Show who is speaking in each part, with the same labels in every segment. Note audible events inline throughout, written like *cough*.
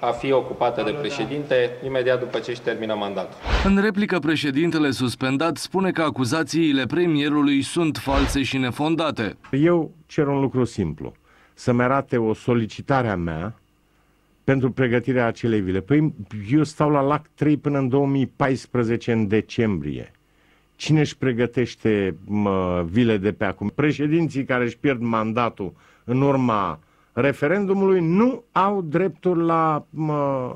Speaker 1: a fi ocupată de președinte imediat după ce își termină mandatul.
Speaker 2: În replică, președintele suspendat spune că acuzațiile premierului sunt false și nefondate.
Speaker 3: Eu cer un lucru simplu. Să-mi arate o solicitare a mea pentru pregătirea acelei vile. Păi eu stau la LAC 3 până în 2014, în decembrie. Cine își pregătește mă, vile de pe acum? Președinții care își pierd mandatul în urma referendumului nu au dreptul la mă,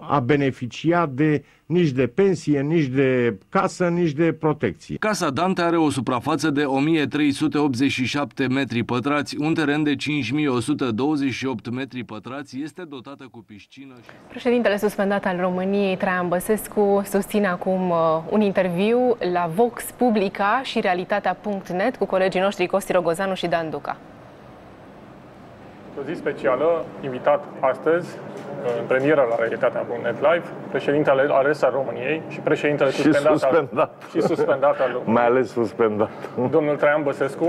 Speaker 3: a beneficia de nici de pensie, nici de casă, nici de protecție.
Speaker 2: Casa Dante are o suprafață de 1387 metri pătrați, un teren de 5128 metri pătrați, este dotată cu piscină. Și...
Speaker 4: Președintele suspendat al României, Traian Băsescu, susține acum uh, un interviu la Vox Publica și Realitatea.net cu colegii noștri Costi Rogozanu și Dan Duca.
Speaker 5: O zi specială, invitat astăzi, în premieră la Realitatea Net Live, președintele ales al României și președintele
Speaker 3: Și
Speaker 5: suspendat,
Speaker 3: suspendat.
Speaker 5: Al, și suspendat al României,
Speaker 3: Mai ales suspendat.
Speaker 5: domnul Traian Băsescu.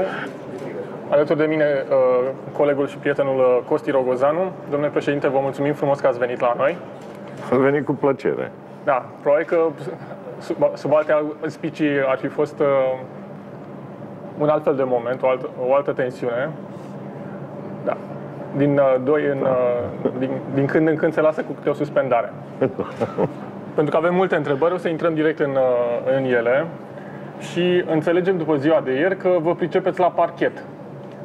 Speaker 5: Alături de mine, uh, colegul și prietenul uh, Costi Rogozanu. Domnule președinte, vă mulțumim frumos că ați venit la noi.
Speaker 3: Am venit cu plăcere.
Speaker 5: Da, probabil că sub, sub alte spicii ar fi fost uh, un alt fel de moment, o altă, o altă tensiune. Da. Din, uh, doi în, uh, din, din când în când se lasă cu câte o suspendare. *laughs* Pentru că avem multe întrebări, o să intrăm direct în, uh, în ele și înțelegem după ziua de ieri că vă pricepeți la parchet.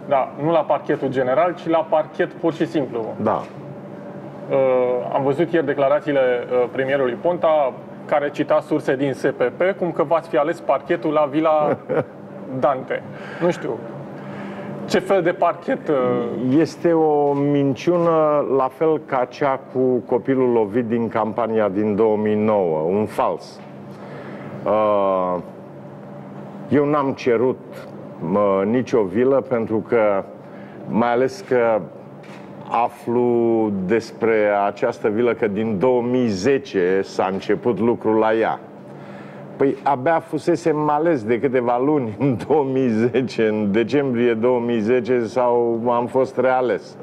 Speaker 5: Da, nu la parchetul general, ci la parchet pur și simplu.
Speaker 3: Da.
Speaker 5: Uh, am văzut ieri declarațiile uh, premierului Ponta, care cita surse din SPP, cum că v-ați fi ales parchetul la Vila *laughs* Dante. Nu știu. Ce fel de parchet? uh,
Speaker 3: Este o minciună la fel ca cea cu copilul lovit din campania din 2009, un fals. Uh, Eu n-am cerut mă, nicio vilă pentru că, mai ales că aflu despre această vilă că din 2010 s-a început lucrul la ea. Păi abia fusesem ales de câteva luni în *laughs* 2010, în decembrie 2010 sau am fost reales.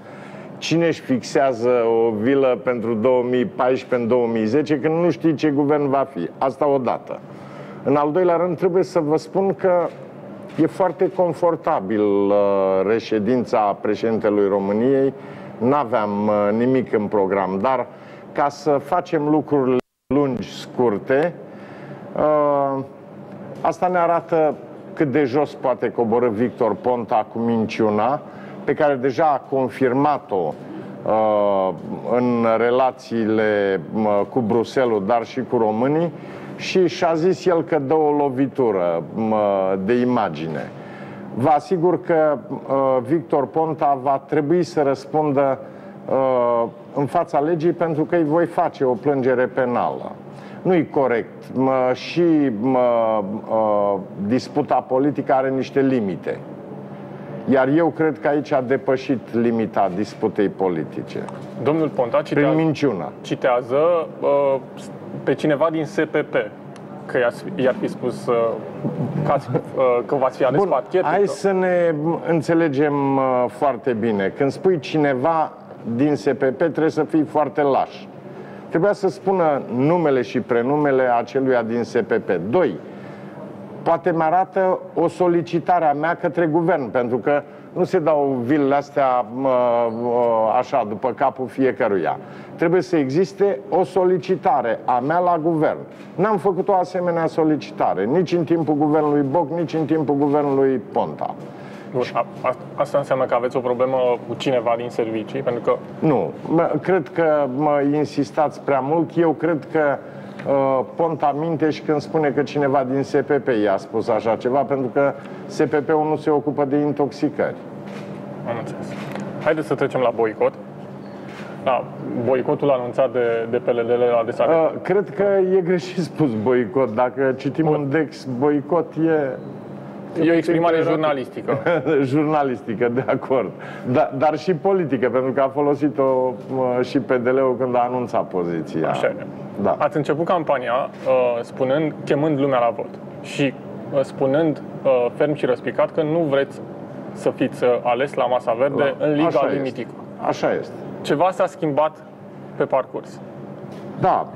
Speaker 3: Cine își fixează o vilă pentru 2014 în 2010 când nu știi ce guvern va fi? Asta odată. În al doilea rând trebuie să vă spun că e foarte confortabil uh, reședința președintelui României. N-aveam uh, nimic în program, dar ca să facem lucrurile lungi, scurte, Uh, Asta ne arată cât de jos poate coborâ Victor Ponta cu minciuna, pe care deja a confirmat-o uh, în relațiile uh, cu Bruselul, dar și cu românii, și și-a zis el că dă o lovitură uh, de imagine. Vă asigur că uh, Victor Ponta va trebui să răspundă uh, în fața legii pentru că îi voi face o plângere penală. Nu-i corect. Mă, și mă, uh, disputa politică are niște limite. Iar eu cred că aici a depășit limita disputei politice.
Speaker 5: Domnul Ponta
Speaker 3: Prin
Speaker 5: citează,
Speaker 3: minciună.
Speaker 5: citează uh, pe cineva din SPP că i-ar, i-ar fi spus uh, că, ați, uh, că v-ați fi ales
Speaker 3: Bun,
Speaker 5: parchetul.
Speaker 3: hai
Speaker 5: că-
Speaker 3: să ne înțelegem uh, foarte bine. Când spui cineva din SPP, trebuie să fii foarte laș. Trebuia să spună numele și prenumele aceluia din SPP. Doi, poate mi arată o solicitare a mea către guvern, pentru că nu se dau vilele astea mă, mă, așa, după capul fiecăruia. Trebuie să existe o solicitare a mea la guvern. N-am făcut o asemenea solicitare, nici în timpul guvernului Boc, nici în timpul guvernului Ponta.
Speaker 5: Bun, a, a, asta înseamnă că aveți o problemă cu cineva din servicii, pentru că
Speaker 3: Nu, mă, cred că mă insistați prea mult. Eu cred că uh, Ponta minte și când spune că cineva din SPP i-a spus așa ceva, pentru că SPP-ul nu se ocupă de intoxicări.
Speaker 5: am înțeles. Haideți să trecem la boicot. Da, boicotul anunțat de, de PLD la adresa
Speaker 3: Uh, cred că e greșit spus boicot. Dacă citim în Dex, boicot e
Speaker 5: E o exprimare jurnalistică. *laughs*
Speaker 3: jurnalistică, de acord. Da, dar și politică, pentru că a folosit-o uh, și PDL-ul când a anunțat poziția.
Speaker 5: Așa e.
Speaker 3: Da.
Speaker 5: Ați început campania uh, spunând, chemând lumea la vot și uh, spunând uh, ferm și răspicat că nu vreți să fiți uh, ales la masa verde
Speaker 3: Da.
Speaker 5: în Liga
Speaker 3: Așa
Speaker 5: lui
Speaker 3: este.
Speaker 5: Mitico.
Speaker 3: Așa este.
Speaker 5: Ceva s-a schimbat pe parcurs.
Speaker 3: Da,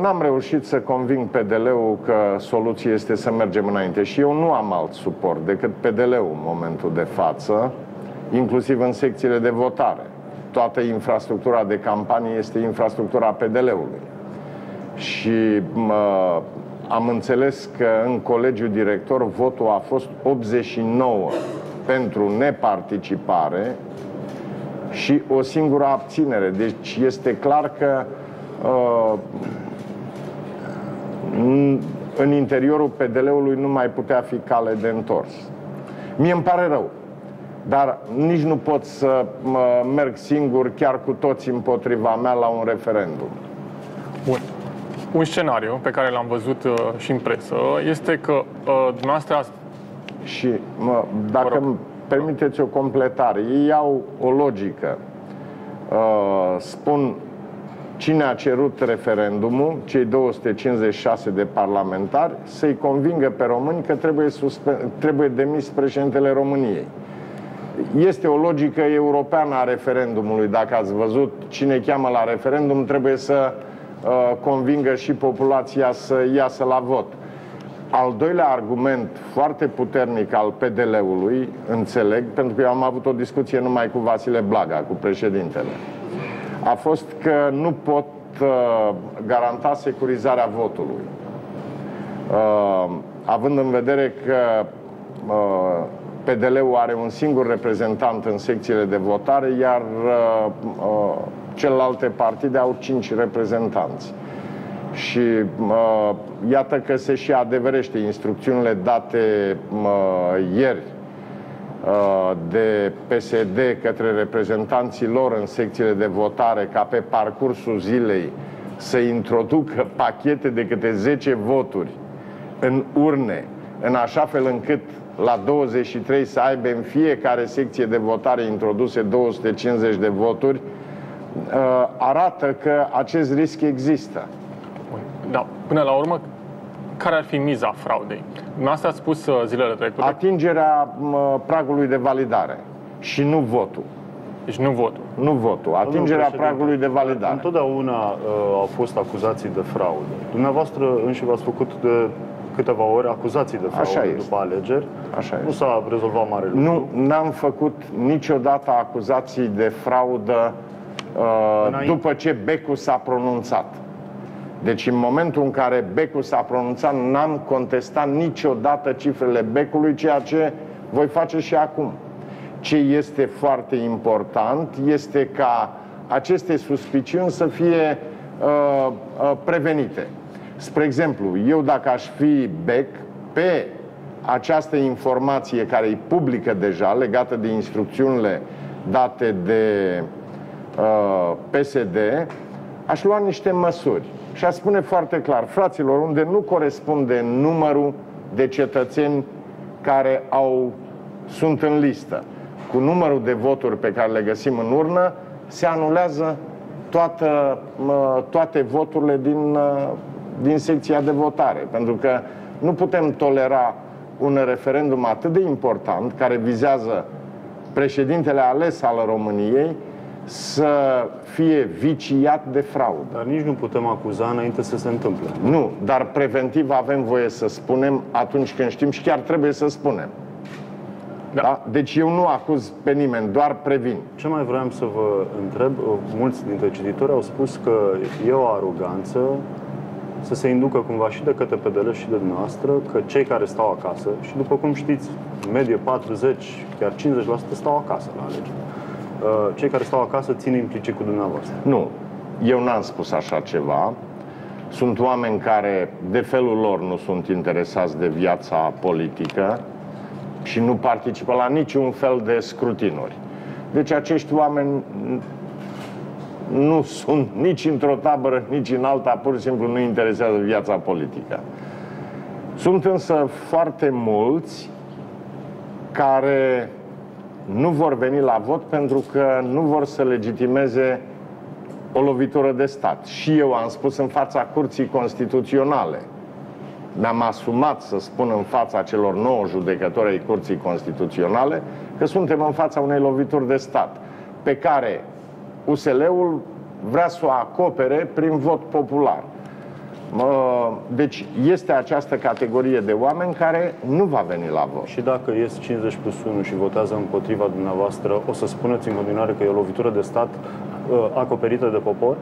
Speaker 3: n-am reușit să conving PDL-ul că soluția este să mergem înainte și eu nu am alt suport decât PDL-ul în momentul de față, inclusiv în secțiile de votare. Toată infrastructura de campanie este infrastructura PDL-ului. Și mă, am înțeles că în colegiul director votul a fost 89 pentru neparticipare și o singură abținere. Deci este clar că uh, în interiorul PDL-ului nu mai putea fi cale de întors. Mie îmi pare rău, dar nici nu pot să mă merg singur, chiar cu toți împotriva mea, la un referendum.
Speaker 5: Bun. Un scenariu pe care l-am văzut uh, și în presă este că uh, dumneavoastră ați...
Speaker 3: Și mă, dacă îmi permiteți o completare, ei au o logică. Uh, spun cine a cerut referendumul, cei 256 de parlamentari, să-i convingă pe români că trebuie, suspe- trebuie demis președintele României. Este o logică europeană a referendumului. Dacă ați văzut cine cheamă la referendum, trebuie să uh, convingă și populația să iasă la vot. Al doilea argument foarte puternic al PDL-ului, înțeleg, pentru că eu am avut o discuție numai cu Vasile Blaga, cu președintele, a fost că nu pot uh, garanta securizarea votului. Uh, având în vedere că uh, PDL-ul are un singur reprezentant în secțiile de votare, iar uh, uh, celelalte partide au cinci reprezentanți. Și uh, iată că se și adeverește instrucțiunile date uh, ieri uh, de PSD către reprezentanții lor în secțiile de votare ca pe parcursul zilei să introducă pachete de câte 10 voturi în urne, în așa fel încât la 23 să aibă în fiecare secție de votare introduse 250 de voturi, uh, arată că acest risc există.
Speaker 5: Da, până la urmă, care ar fi miza fraudei? Asta ați spus uh, zilele trecute.
Speaker 3: Atingerea pragului de validare și nu votul.
Speaker 5: Deci nu votul.
Speaker 3: Nu votul, atingerea pragului de validare.
Speaker 6: Întotdeauna uh, au fost acuzații de fraudă. Dumneavoastră înși v-ați făcut de câteva ori acuzații de fraudă
Speaker 3: Așa
Speaker 6: după alegeri.
Speaker 3: Așa
Speaker 6: nu s-a rezolvat mare lucru.
Speaker 3: Nu, n-am făcut niciodată acuzații de fraudă uh, după ce Becu s-a pronunțat. Deci în momentul în care Becul s-a pronunțat, n-am contestat niciodată cifrele Becului, ceea ce voi face și acum. Ce este foarte important este ca aceste suspiciuni să fie uh, uh, prevenite. Spre exemplu, eu dacă aș fi Bec, pe această informație care e publică deja, legată de instrucțiunile date de uh, PSD, aș lua niște măsuri și a spune foarte clar, fraților, unde nu corespunde numărul de cetățeni care au, sunt în listă cu numărul de voturi pe care le găsim în urnă, se anulează toată, toate voturile din, din secția de votare. Pentru că nu putem tolera un referendum atât de important care vizează președintele ales al României să fie viciat de fraudă.
Speaker 6: Dar nici nu putem acuza înainte să se întâmple.
Speaker 3: Nu, dar preventiv avem voie să spunem atunci când știm și chiar trebuie să spunem. Da. Da? Deci eu nu acuz pe nimeni, doar previn.
Speaker 6: Ce mai vreau să vă întreb, mulți dintre cititori au spus că e o aroganță să se inducă cumva și de către PDL și de noastră că cei care stau acasă, și după cum știți, medie 40, chiar 50% stau acasă la alegeri Uh, cei care stau acasă țin implicit cu dumneavoastră.
Speaker 3: Nu, eu n-am spus așa ceva. Sunt oameni care, de felul lor, nu sunt interesați de viața politică și nu participă la niciun fel de scrutinuri. Deci acești oameni nu sunt nici într-o tabără, nici în alta, pur și simplu nu interesează viața politică. Sunt însă foarte mulți care nu vor veni la vot pentru că nu vor să legitimeze o lovitură de stat. Și eu am spus în fața Curții Constituționale, mi-am asumat să spun în fața celor nouă judecători ai Curții Constituționale că suntem în fața unei lovituri de stat pe care USL-ul vrea să o acopere prin vot popular. Deci este această categorie de oameni care nu va veni la vot.
Speaker 6: Și dacă ies 50 plus 1 și votează împotriva dumneavoastră, o să spuneți în continuare că e o lovitură de stat uh, acoperită de popor?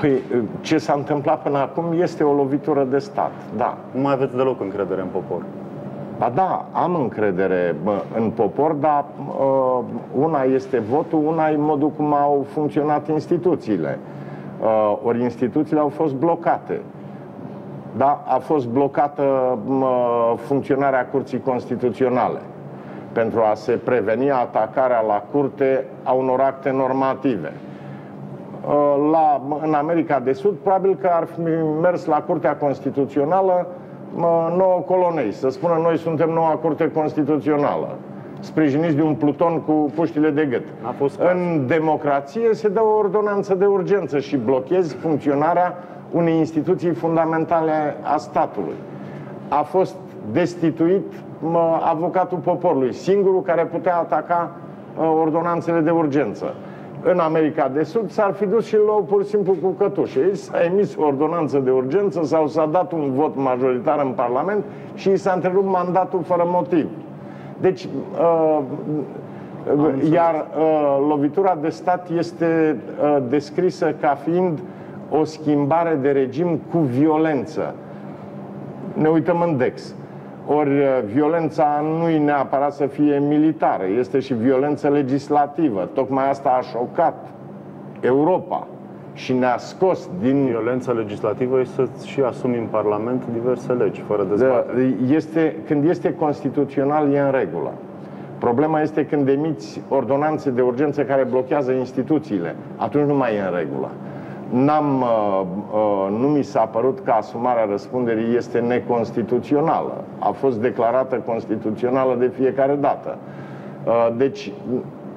Speaker 3: Păi, ce s-a întâmplat până acum este o lovitură de stat, da.
Speaker 6: Nu mai aveți deloc încredere în popor.
Speaker 3: Ba da, am încredere în popor, dar uh, una este votul, una e modul cum au funcționat instituțiile. Uh, ori instituțiile au fost blocate. Da, a fost blocată uh, funcționarea Curții Constituționale pentru a se preveni atacarea la curte a unor acte normative. Uh, la, în America de Sud, probabil că ar fi mers la Curtea Constituțională nouă colonei, să spună noi suntem noua Curte Constituțională, sprijiniți de un pluton cu puștile de gât.
Speaker 6: A fost
Speaker 3: în democrație se dă o ordonanță de urgență și blochezi funcționarea unei instituții fundamentale a statului. A fost destituit mă, avocatul poporului, singurul care putea ataca uh, ordonanțele de urgență în America de Sud s-ar fi dus și luau pur și simplu cu cătușe. S-a emis o ordonanță de urgență sau s-a dat un vot majoritar în Parlament și i s-a întrerupt mandatul fără motiv. Deci, uh, iar uh, lovitura de stat este uh, descrisă ca fiind o schimbare de regim cu violență. Ne uităm în Dex. Ori uh, violența nu e neapărat să fie militară, este și violență legislativă. Tocmai asta a șocat Europa și ne-a scos din...
Speaker 6: Violența legislativă este să și asumi în Parlament diverse legi, fără dezbatere.
Speaker 3: Este, când este constituțional, e în regulă. Problema este când emiți ordonanțe de urgență care blochează instituțiile. Atunci nu mai e în regulă n-am, uh, uh, nu mi s-a părut că asumarea răspunderii este neconstituțională. A fost declarată constituțională de fiecare dată. Uh, deci,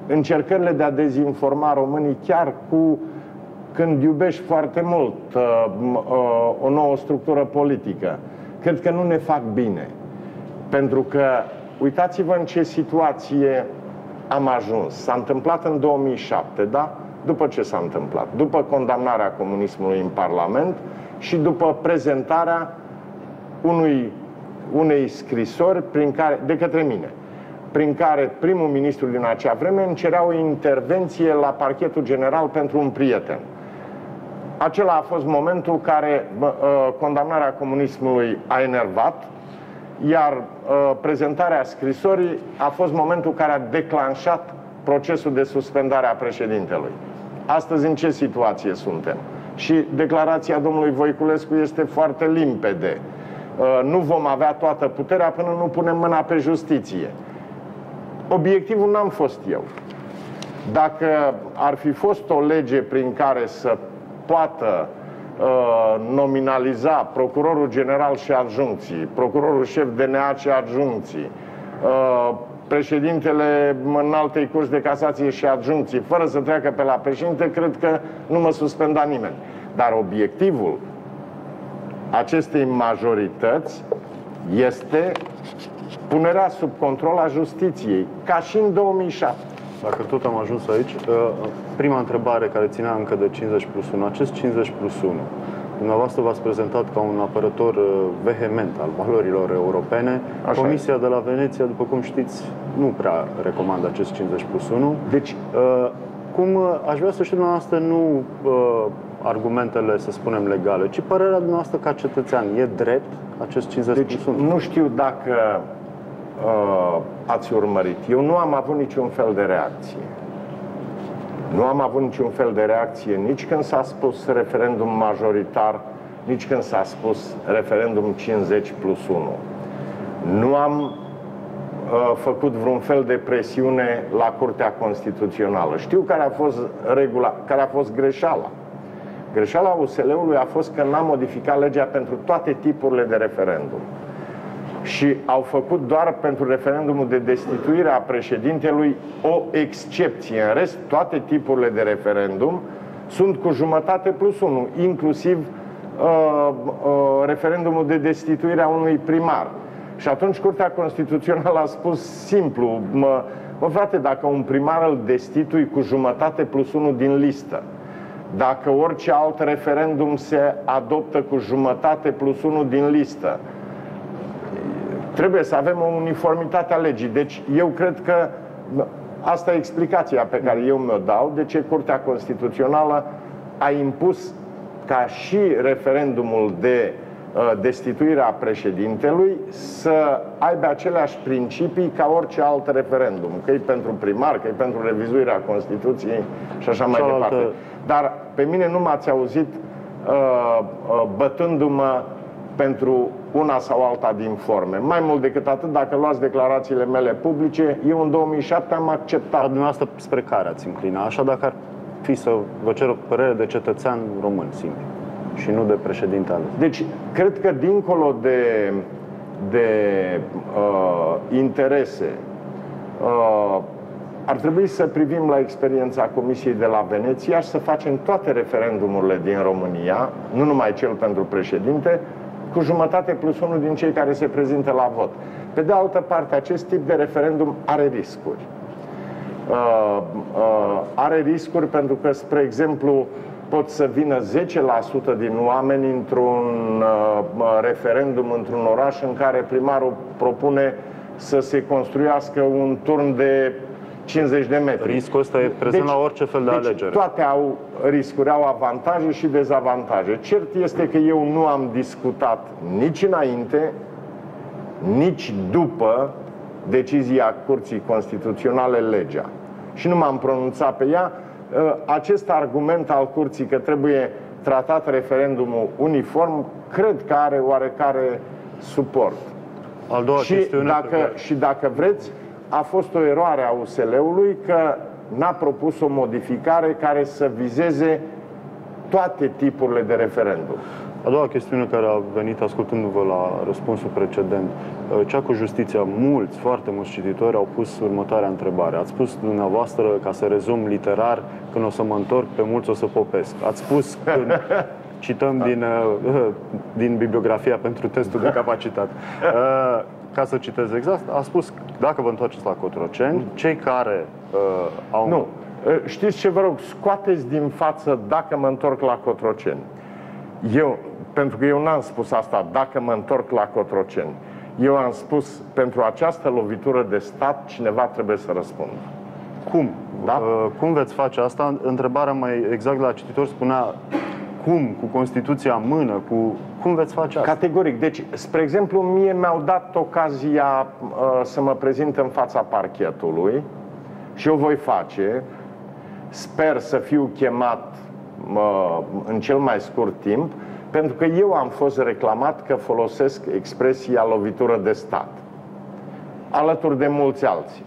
Speaker 3: încercările de a dezinforma românii chiar cu când iubești foarte mult o nouă structură politică, cred că nu ne fac bine. Pentru că uitați-vă în ce situație am ajuns. S-a întâmplat în 2007, da? După ce s-a întâmplat? După condamnarea comunismului în Parlament și după prezentarea unui, unei scrisori prin care, de către mine, prin care primul ministru din acea vreme îmi cerea o intervenție la parchetul general pentru un prieten. Acela a fost momentul care uh, condamnarea comunismului a enervat, iar uh, prezentarea scrisorii a fost momentul care a declanșat procesul de suspendare a președintelui. Astăzi în ce situație suntem? Și declarația domnului Voiculescu este foarte limpede. Uh, nu vom avea toată puterea până nu punem mâna pe justiție. Obiectivul n-am fost eu. Dacă ar fi fost o lege prin care să poată uh, nominaliza procurorul general și adjuncții, procurorul șef DNA și adjuncții, uh, președintele altei curs de casație și adjuncții, fără să treacă pe la președinte, cred că nu mă suspenda nimeni. Dar obiectivul acestei majorități este punerea sub control a justiției, ca și în 2007.
Speaker 6: Dacă tot am ajuns aici, uh, prima întrebare care ținea încă de 50 plus 1, acest 50 plus 1, Dumneavoastră v-ați prezentat ca un apărător uh, vehement al valorilor europene. Așa Comisia e. de la Veneția, după cum știți, nu prea recomandă acest 50 plus 1.
Speaker 3: Deci, uh,
Speaker 6: cum uh, aș vrea să știu dumneavoastră nu uh, argumentele, să spunem, legale, ci părerea dumneavoastră ca cetățean. E drept acest 50
Speaker 3: deci,
Speaker 6: plus 1?
Speaker 3: Nu știu dacă uh, ați urmărit. Eu nu am avut niciun fel de reacție. Nu am avut niciun fel de reacție nici când s-a spus referendum majoritar, nici când s-a spus referendum 50 plus 1. Nu am uh, făcut vreun fel de presiune la Curtea Constituțională. Știu care a fost regula, care a fost greșeala. Greșeala USL-ului a fost că n-a modificat legea pentru toate tipurile de referendum și au făcut doar pentru referendumul de destituire a președintelui o excepție. În rest, toate tipurile de referendum sunt cu jumătate plus unul, inclusiv uh, uh, referendumul de destituire a unui primar. Și atunci Curtea Constituțională a spus simplu, mă, mă frate, dacă un primar îl destitui cu jumătate plus unul din listă, dacă orice alt referendum se adoptă cu jumătate plus unul din listă. Trebuie să avem o uniformitate a legii. Deci eu cred că asta e explicația pe care eu mi-o dau de ce Curtea Constituțională a impus ca și referendumul de uh, destituire a președintelui să aibă aceleași principii ca orice alt referendum, că e pentru primar, că e pentru revizuirea Constituției și așa mai Cealaltă... departe. Dar pe mine nu m-ați auzit uh, uh, bătându-mă pentru una sau alta din forme. Mai mult decât atât, dacă luați declarațiile mele publice, eu în 2007 am acceptat. Dar
Speaker 6: dumneavoastră spre care ați înclina? Așa dacă ar fi să vă cer o părere de cetățean român, simplu, și nu de președinte ales.
Speaker 3: Deci, cred că dincolo de, de uh, interese, uh, ar trebui să privim la experiența Comisiei de la Veneția și să facem toate referendumurile din România, nu numai cel pentru președinte, cu jumătate plus unul din cei care se prezintă la vot. Pe de altă parte, acest tip de referendum are riscuri. Uh, uh, are riscuri pentru că, spre exemplu, pot să vină 10% din oameni într-un uh, referendum într-un oraș în care primarul propune să se construiască un turn de 50 de metri.
Speaker 6: Riscul ăsta e prezent deci, la orice fel de deci alegere.
Speaker 3: toate au riscuri, au avantaje și dezavantaje. Cert este că eu nu am discutat nici înainte, nici după decizia Curții Constituționale legea. Și nu m-am pronunțat pe ea. Ă, acest argument al Curții că trebuie tratat referendumul uniform, cred că are oarecare suport.
Speaker 6: Al doua
Speaker 3: și, dacă, și dacă vreți, a fost o eroare a USL-ului că n-a propus o modificare care să vizeze toate tipurile de referendum.
Speaker 6: A doua chestiune care a venit ascultându-vă la răspunsul precedent, uh, cea cu justiția, mulți, foarte mulți cititori au pus următoarea întrebare. Ați spus dumneavoastră, ca să rezum literar, când o să mă întorc, pe mulți o să popesc. Ați spus când *laughs* cităm din, uh, *laughs* din bibliografia pentru testul de *laughs* capacitate. Uh, ca să citez exact, a spus, dacă vă întoarceți la Cotroceni, cei care uh, au...
Speaker 3: Nu, știți ce vă rog, scoateți din față dacă mă întorc la Cotroceni. Eu, pentru că eu n-am spus asta, dacă mă întorc la Cotroceni. Eu am spus, pentru această lovitură de stat, cineva trebuie să răspundă.
Speaker 6: Cum? Da? Uh, cum veți face asta? Întrebarea mai exact la cititor spunea cum, cu Constituția în mână, cu... cum veți face asta?
Speaker 3: Categoric. Deci, spre exemplu, mie mi-au dat ocazia uh, să mă prezint în fața parchetului și o voi face. Sper să fiu chemat uh, în cel mai scurt timp, pentru că eu am fost reclamat că folosesc expresia lovitură de stat, alături de mulți alții.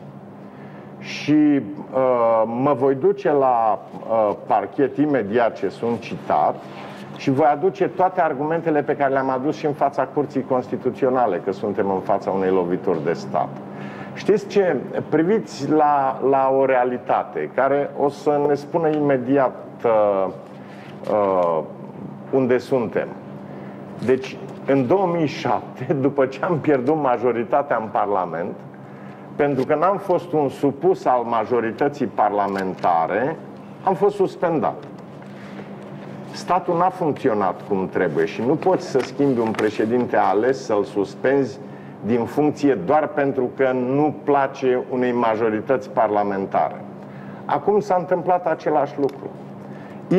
Speaker 3: Și uh, mă voi duce la uh, parchet imediat ce sunt citat și voi aduce toate argumentele pe care le-am adus și în fața Curții Constituționale, că suntem în fața unei lovituri de stat. Știți ce? Priviți la, la o realitate care o să ne spună imediat uh, uh, unde suntem. Deci, în 2007, *laughs* după ce am pierdut majoritatea în Parlament, pentru că n-am fost un supus al majorității parlamentare, am fost suspendat. Statul n-a funcționat cum trebuie și nu poți să schimbi un președinte ales, să-l suspenzi din funcție doar pentru că nu place unei majorități parlamentare. Acum s-a întâmplat același lucru.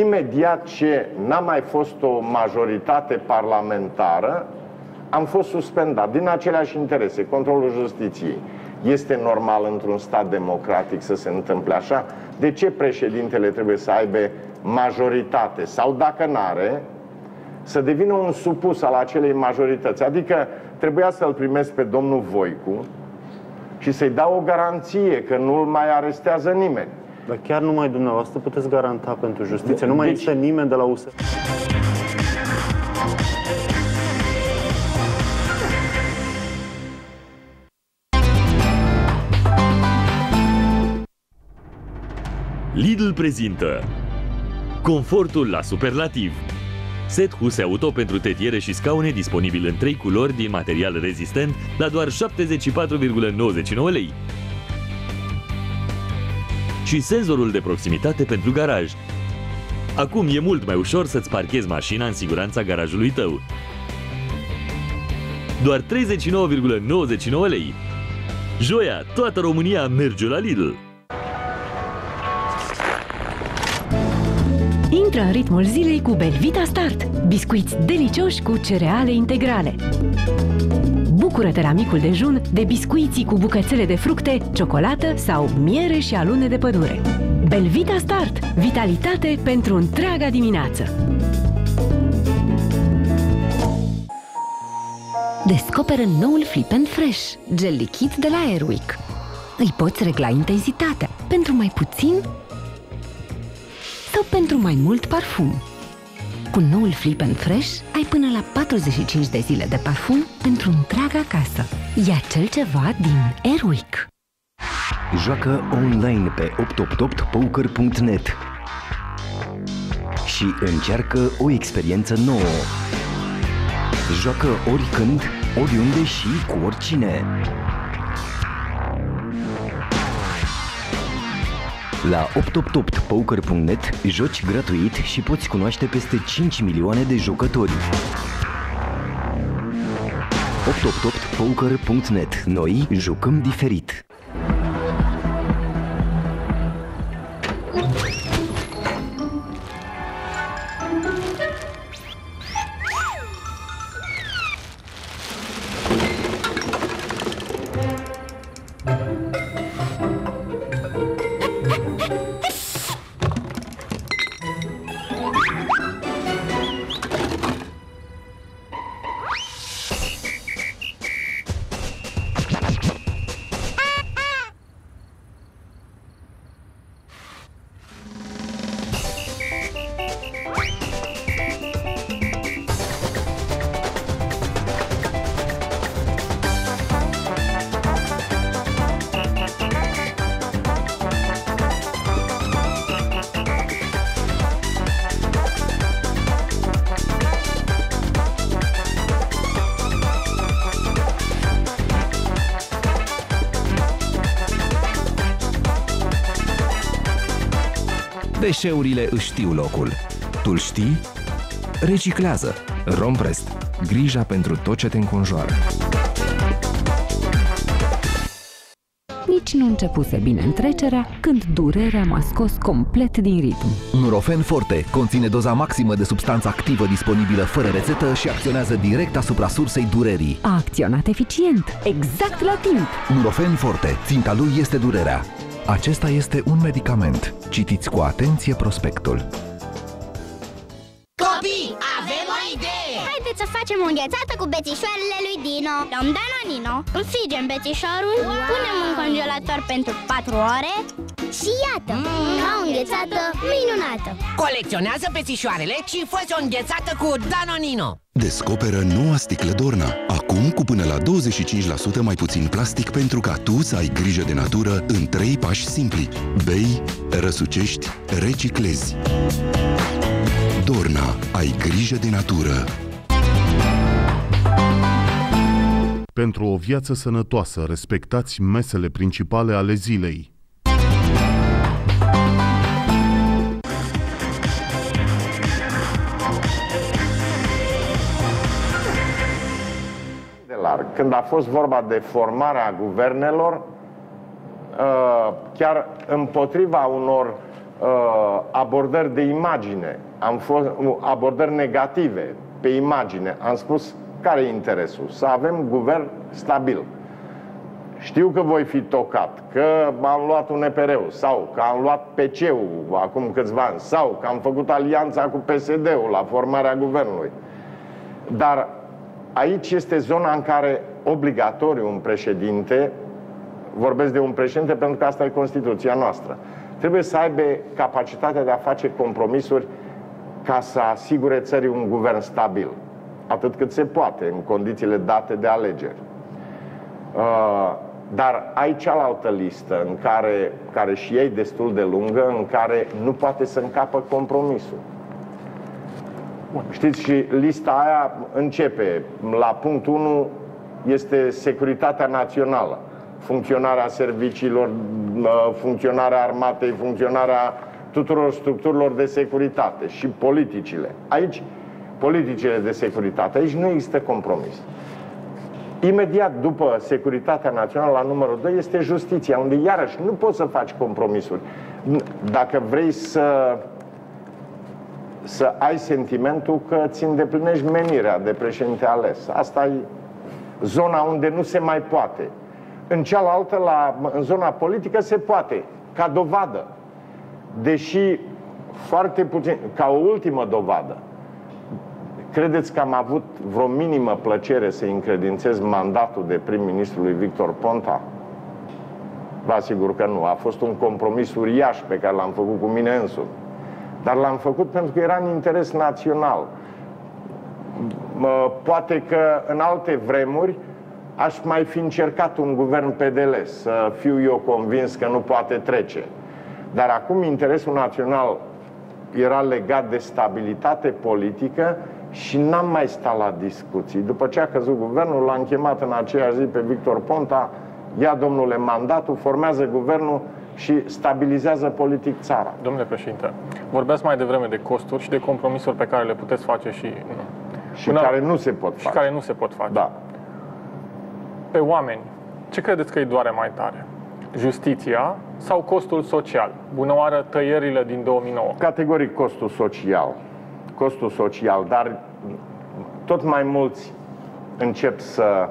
Speaker 3: Imediat ce n-a mai fost o majoritate parlamentară, am fost suspendat din aceleași interese, controlul justiției. Este normal într-un stat democratic să se întâmple așa? De ce președintele trebuie să aibă majoritate? Sau dacă n-are, să devină un supus al acelei majorități. Adică trebuia să-l primesc pe domnul Voicu și să-i dau o garanție că nu-l mai arestează nimeni.
Speaker 6: Dar chiar numai dumneavoastră puteți garanta pentru justiție. Nu mai deci... există nimeni de la USR.
Speaker 7: Lidl prezintă Confortul la superlativ Set huse auto pentru tetiere și scaune disponibil în 3 culori din material rezistent la doar 74,99 lei și senzorul de proximitate pentru garaj. Acum e mult mai ușor să-ți parchezi mașina în siguranța garajului tău. Doar 39,99 lei. Joia, toată România merge la Lidl.
Speaker 8: Intră în ritmul zilei cu Belvita Start. Biscuiți delicioși cu cereale integrale. Bucură-te la micul dejun de biscuiții cu bucățele de fructe, ciocolată sau miere și alune de pădure. Belvita Start. Vitalitate pentru întreaga dimineață. Descoperă noul Flip and Fresh, gel lichid de la Airwick. Îi poți regla intensitatea pentru mai puțin sau pentru mai mult parfum. Cu noul Flip and Fresh ai până la 45 de zile de parfum pentru întreaga casă. Ia cel ceva din Airwick.
Speaker 9: Joacă online pe 888poker.net și încearcă o experiență nouă. Joacă oricând, oriunde și cu oricine. La 888poker.net joci gratuit și poți cunoaște peste 5 milioane de jucători. 888poker.net Noi jucăm diferit.
Speaker 10: Deșeurile își știu locul. Tu știi? Reciclează. Romprest. Grija pentru tot ce te înconjoară.
Speaker 8: Nici nu începuse bine întrecerea când durerea m-a scos complet din ritm.
Speaker 10: Nurofen Forte conține doza maximă de substanță activă disponibilă fără rețetă și acționează direct asupra sursei durerii.
Speaker 8: A acționat eficient, exact la timp.
Speaker 10: Nurofen Forte. Ținta lui este durerea. Acesta este un medicament. Citiți cu atenție prospectul.
Speaker 11: Copii, avem o idee! Haideți să facem o înghețată cu bețișoarele lui Dino Luăm Danonino, înfrigem bețișorul, wow. punem în congelator pentru 4 ore Și iată, mm. o înghețată minunată
Speaker 12: Colecționează bețișoarele și fă o înghețată cu Danonino
Speaker 13: Descoperă noua sticlă Dorna. Acum cu până la 25% mai puțin plastic pentru ca tu să ai grijă de natură în 3 pași simpli. Bei, răsucești, reciclezi. Dorna. Ai grijă de natură.
Speaker 14: Pentru o viață sănătoasă, respectați mesele principale ale zilei.
Speaker 3: Când a fost vorba de formarea guvernelor, uh, chiar împotriva unor uh, abordări de imagine, am fost abordări negative pe imagine, am spus care e interesul? Să avem guvern stabil. Știu că voi fi tocat, că am luat un EPR sau că am luat PC-ul acum câțiva ani sau că am făcut alianța cu PSD-ul la formarea guvernului. Dar aici este zona în care obligatoriu un președinte, vorbesc de un președinte pentru că asta e Constituția noastră, trebuie să aibă capacitatea de a face compromisuri ca să asigure țării un guvern stabil, atât cât se poate, în condițiile date de alegeri. Uh, dar ai cealaltă listă în care, care și ei destul de lungă, în care nu poate să încapă compromisul. Bun. Știți, și lista aia începe. La punctul 1 este securitatea națională. Funcționarea serviciilor, funcționarea armatei, funcționarea tuturor structurilor de securitate și politicile. Aici, politicile de securitate, aici nu există compromis. Imediat după securitatea națională, la numărul 2, este justiția, unde iarăși nu poți să faci compromisuri. Dacă vrei să, să ai sentimentul că ți îndeplinești menirea de președinte ales. Asta e zona unde nu se mai poate. În cealaltă, la, în zona politică, se poate, ca dovadă. Deși foarte puțin, ca o ultimă dovadă, Credeți că am avut vreo minimă plăcere să încredințez mandatul de prim-ministru lui Victor Ponta? Vă asigur că nu. A fost un compromis uriaș pe care l-am făcut cu mine însumi. Dar l-am făcut pentru că era în interes național. Poate că în alte vremuri aș mai fi încercat un guvern PDL, să fiu eu convins că nu poate trece. Dar acum interesul național era legat de stabilitate politică și n-am mai stat la discuții. După ce a căzut guvernul, l-am chemat în aceeași zi pe Victor Ponta, ia domnule mandatul, formează guvernul și stabilizează politic țara.
Speaker 5: Domnule președinte, vorbeați mai devreme de costuri și de compromisuri pe care le puteți face și nu.
Speaker 3: Și Până care nu se pot face.
Speaker 5: Și care nu se pot face.
Speaker 3: Da.
Speaker 5: Pe oameni, ce credeți că îi doare mai tare? Justiția sau costul social? Bună oară tăierile din 2009.
Speaker 3: Categoric costul social costul social, dar tot mai mulți încep să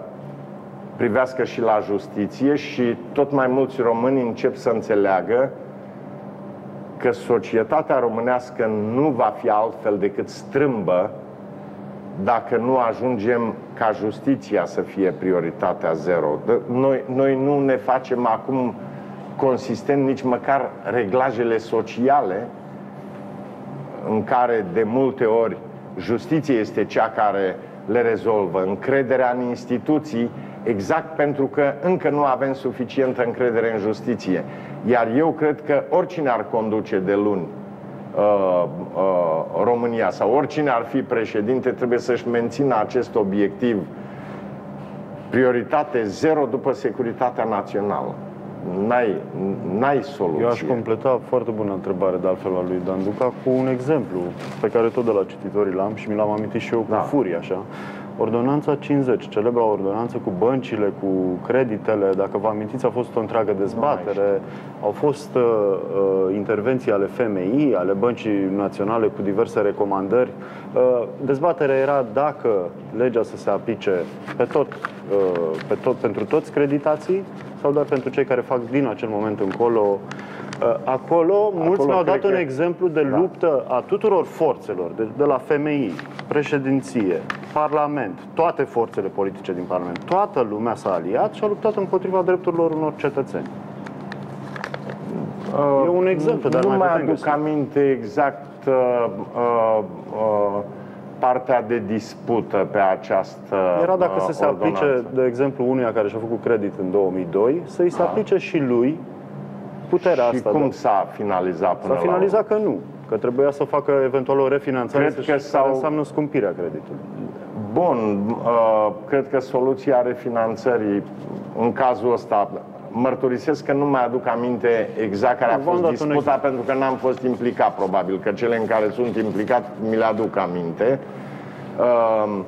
Speaker 3: privească și la justiție și tot mai mulți români încep să înțeleagă că societatea românească nu va fi altfel decât strâmbă dacă nu ajungem ca justiția să fie prioritatea zero. Noi, noi nu ne facem acum consistent nici măcar reglajele sociale în care de multe ori justiția este cea care le rezolvă, încrederea în instituții, exact pentru că încă nu avem suficientă încredere în justiție. Iar eu cred că oricine ar conduce de luni uh, uh, România sau oricine ar fi președinte, trebuie să-și mențină acest obiectiv prioritate zero după securitatea națională n-ai, n-ai soluție.
Speaker 6: Eu aș completa foarte bună întrebare de altfel a lui Dan Duca cu un exemplu pe care tot de la cititorii l-am și mi l-am amintit și eu da. cu furie așa. Ordonanța 50, celebra ordonanță cu băncile, cu creditele, dacă vă amintiți, a fost o întreagă dezbatere, au fost uh, uh, intervenții ale FMI, ale Băncii Naționale cu diverse recomandări. Uh, dezbaterea era dacă legea să se aplice pe tot, uh, pe tot, pentru toți creditații sau doar pentru cei care fac din acel moment încolo uh, Acolo, mulți mi-au dat un că... exemplu de da. luptă a tuturor forțelor, de, de la FMI, președinție, Parlament, toate forțele politice din Parlament. Toată lumea s-a aliat și a luptat împotriva drepturilor unor cetățeni. Uh, e un exemplu, dar
Speaker 3: nu
Speaker 6: mai,
Speaker 3: mai aduc găsi. aminte exact uh, uh, uh, partea de dispută pe această
Speaker 6: Era dacă să se
Speaker 3: ordonanță.
Speaker 6: aplice, de exemplu, unuia care și-a făcut credit în 2002, să-i se aplice și lui puterea
Speaker 3: și
Speaker 6: asta.
Speaker 3: cum
Speaker 6: de...
Speaker 3: s-a finalizat până
Speaker 6: S-a finalizat că nu, că trebuia să facă eventual o refinanțare
Speaker 3: cred că sau... care
Speaker 6: înseamnă scumpirea creditului.
Speaker 3: Bun, uh, cred că soluția refinanțării în cazul ăsta mărturisesc că nu mai aduc aminte exact care a fost disputa pentru că n-am fost implicat probabil, că cele în care sunt implicat mi le aduc aminte. Uh,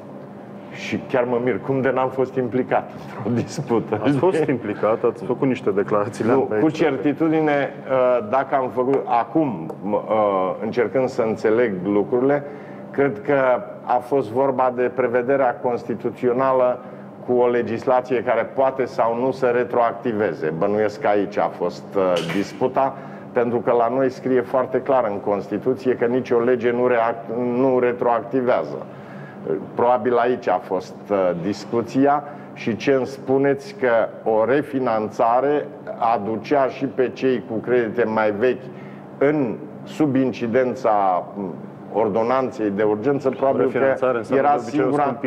Speaker 3: și chiar mă mir, cum de n-am fost implicat într-o *laughs* dispută?
Speaker 6: Ați fost implicat, ați făcut niște declarații
Speaker 3: nu, Cu certitudine, uh, dacă am făcut acum, uh, încercând să înțeleg lucrurile, cred că a fost vorba de prevederea constituțională cu o legislație care poate sau nu să retroactiveze. Bănuiesc că aici a fost uh, disputa, pentru că la noi scrie foarte clar în Constituție că nicio lege nu, react, nu retroactivează. Probabil aici a fost uh, discuția și ce îmi spuneți că o refinanțare aducea și pe cei cu credite mai vechi în sub incidența ordonanței de urgență, probabil că era singura...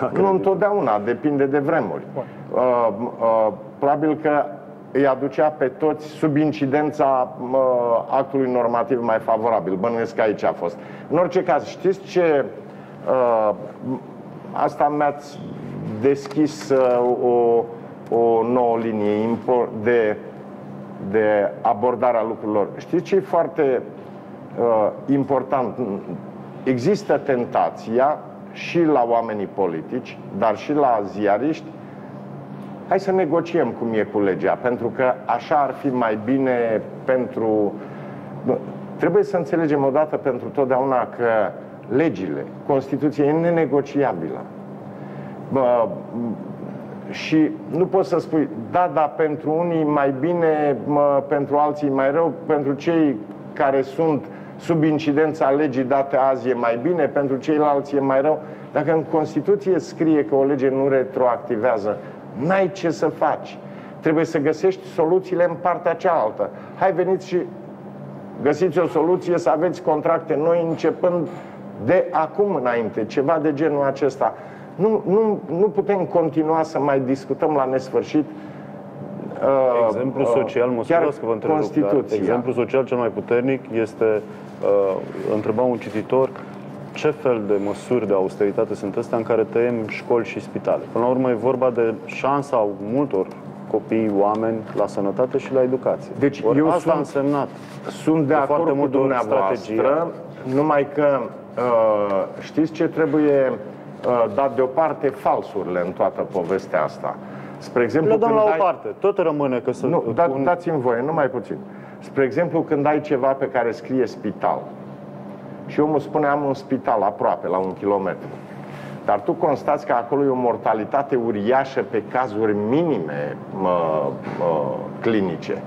Speaker 3: Da. *laughs* Nu întotdeauna, depinde de vremuri. Uh, uh, probabil că îi aducea pe toți sub incidența uh, actului normativ mai favorabil. Bănuiesc că aici a fost. În orice caz, știți ce... Uh, asta mi-ați deschis uh, o, o nouă linie de, de abordarea lucrurilor. Știți ce e foarte uh, important? Există tentația și la oamenii politici, dar și la ziariști, hai să negociem cum e cu legea, pentru că așa ar fi mai bine pentru... Trebuie să înțelegem odată pentru totdeauna că legile, Constituția e nenegociabilă. Bă, și nu poți să spui, da, da, pentru unii mai bine, mă, pentru alții mai rău, pentru cei care sunt sub incidența legii date azi e mai bine, pentru ceilalți e mai rău. Dacă în Constituție scrie că o lege nu retroactivează, n-ai ce să faci. Trebuie să găsești soluțiile în partea cealaltă. Hai, veniți și găsiți o soluție să aveți contracte noi începând de acum înainte, ceva de genul acesta. Nu, nu, nu putem continua să mai discutăm la nesfârșit
Speaker 6: uh, Exemplu social, mă chiar că vă întrerup, Constituția. Exemplu social cel mai puternic este, uh, întreba un cititor, ce fel de măsuri de austeritate sunt astea în care tăiem școli și spitale? Până la urmă e vorba de șansa multor copii, oameni la sănătate și la educație.
Speaker 3: Deci Or, eu
Speaker 6: asta
Speaker 3: sunt,
Speaker 6: a însemnat
Speaker 3: sunt de acord cu dumneavoastră, strategia. numai că uh, știți ce trebuie uh, dat deoparte falsurile în toată povestea asta. Spre exemplu,
Speaker 6: Le dăm la o parte, tot rămâne că să...
Speaker 3: Nu, da, dați-mi voie, numai puțin. Spre exemplu, când ai ceva pe care scrie spital, și omul spune am un spital aproape, la un kilometru. Dar tu constați că acolo e o mortalitate uriașă pe cazuri minime mă, mă, clinice.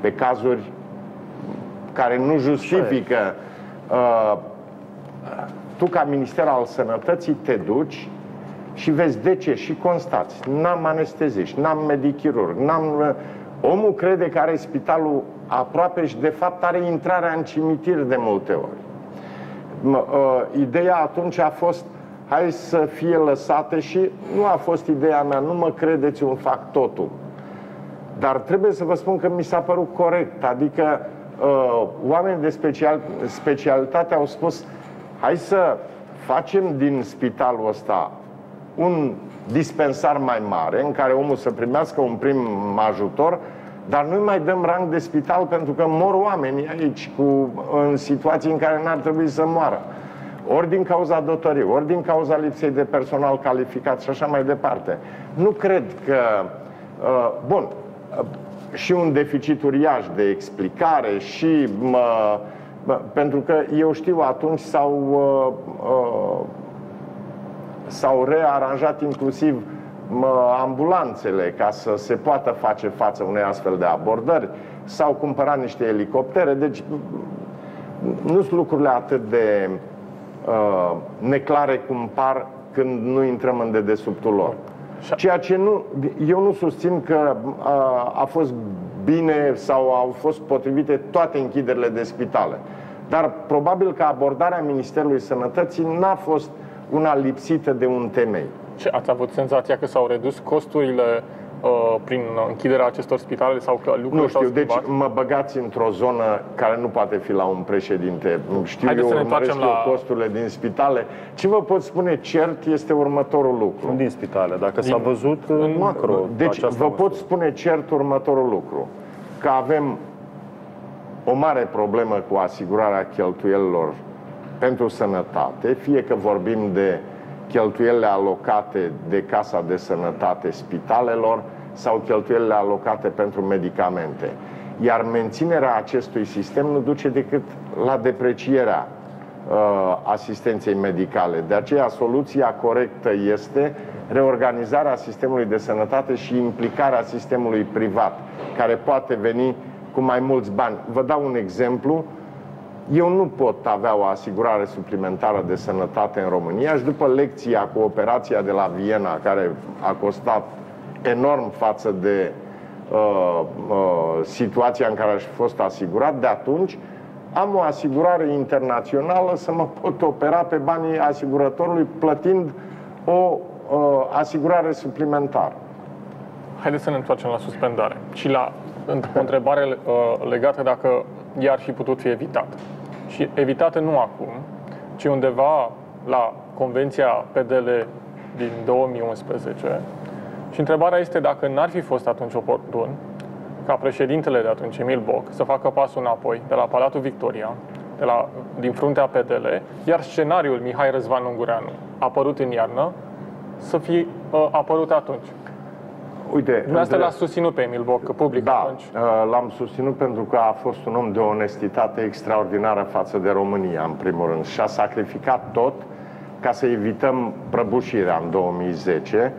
Speaker 3: Pe cazuri care nu justifică. Uh, tu, ca Minister al Sănătății, te duci și vezi de ce și constați. N-am anesteziști, n-am medichirurg, n-am... Omul crede că are spitalul aproape și de fapt are intrarea în cimitir de multe ori. Uh, ideea atunci a fost hai să fie lăsate și nu a fost ideea mea, nu mă credeți, un fac totul. Dar trebuie să vă spun că mi s-a părut corect, adică uh, oamenii de special, specialitate au spus hai să facem din spitalul ăsta un dispensar mai mare în care omul să primească un prim ajutor dar nu mai dăm rang de spital pentru că mor oameni aici cu, în situații în care n-ar trebui să moară. Ori din cauza dotării, ori din cauza lipsei de personal calificat și așa mai departe. Nu cred că... Uh, bun, uh, și un deficit uriaș de explicare și... Uh, pentru că eu știu atunci s-au, uh, uh, s-au rearanjat inclusiv ambulanțele ca să se poată face față unei astfel de abordări, s-au cumpărat niște elicoptere, deci nu sunt lucrurile atât de uh, neclare cum par când nu intrăm în dedesubtul lor. Ceea ce nu, eu nu susțin că uh, a fost bine sau au fost potrivite toate închiderile de spitale. Dar probabil că abordarea Ministerului Sănătății n-a fost una lipsită de un temei.
Speaker 5: Ce, ați avut senzația că s-au redus costurile uh, prin închiderea acestor spitale sau că lucrurile
Speaker 3: Nu știu, deci mă băgați într-o zonă care nu poate fi la un președinte. Știu
Speaker 5: Haideți
Speaker 3: eu,
Speaker 5: urmăresc
Speaker 3: la... eu costurile din spitale. Ce vă pot spune cert este următorul lucru.
Speaker 6: Nu din spitale, dacă din... s-a văzut în macro.
Speaker 3: Deci vă măsură. pot spune cert următorul lucru. Că avem o mare problemă cu asigurarea cheltuielilor pentru sănătate, fie că vorbim de cheltuielile alocate de Casa de Sănătate spitalelor sau cheltuielile alocate pentru medicamente. Iar menținerea acestui sistem nu duce decât la deprecierea uh, asistenței medicale. De aceea, soluția corectă este reorganizarea sistemului de sănătate și implicarea sistemului privat, care poate veni cu mai mulți bani. Vă dau un exemplu eu nu pot avea o asigurare suplimentară de sănătate în România și după lecția cu operația de la Viena, care a costat enorm față de uh, uh, situația în care aș fi fost asigurat, de atunci am o asigurare internațională să mă pot opera pe banii asigurătorului plătind o uh, asigurare suplimentară.
Speaker 5: Haideți să ne întoarcem la suspendare și la o întrebare uh, legată dacă ea ar fi putut fi evitată. Și evitată nu acum, ci undeva la Convenția PDL din 2011. Și întrebarea este dacă n-ar fi fost atunci oportun ca președintele de atunci, Emil Boc, să facă pasul înapoi de la Palatul Victoria, de la, din fruntea PDL, iar scenariul Mihai Răzvan Ungureanu, apărut în iarnă, să fie uh, apărut atunci.
Speaker 3: Uite,
Speaker 5: Dumneavoastră
Speaker 3: între-
Speaker 5: l-a susținut pe Emil Boc, public
Speaker 3: Da,
Speaker 5: atunci.
Speaker 3: uh, l-am susținut pentru că a fost un om de onestitate extraordinară față de România, în primul rând, și a sacrificat tot ca să evităm prăbușirea în 2010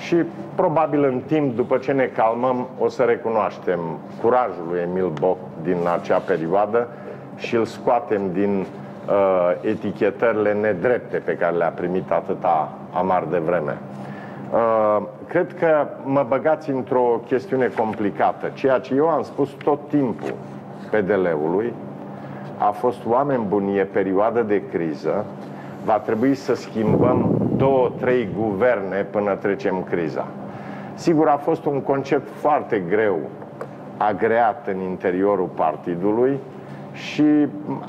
Speaker 3: și probabil în timp, după ce ne calmăm, o să recunoaștem curajul lui Emil Boc din acea perioadă și îl scoatem din uh, etichetările nedrepte pe care le-a primit atâta amar de vreme. Uh, cred că mă băgați într-o chestiune complicată. Ceea ce eu am spus tot timpul PDL-ului a fost oameni buni, e perioadă de criză, va trebui să schimbăm două, trei guverne până trecem criza. Sigur, a fost un concept foarte greu agreat în interiorul partidului și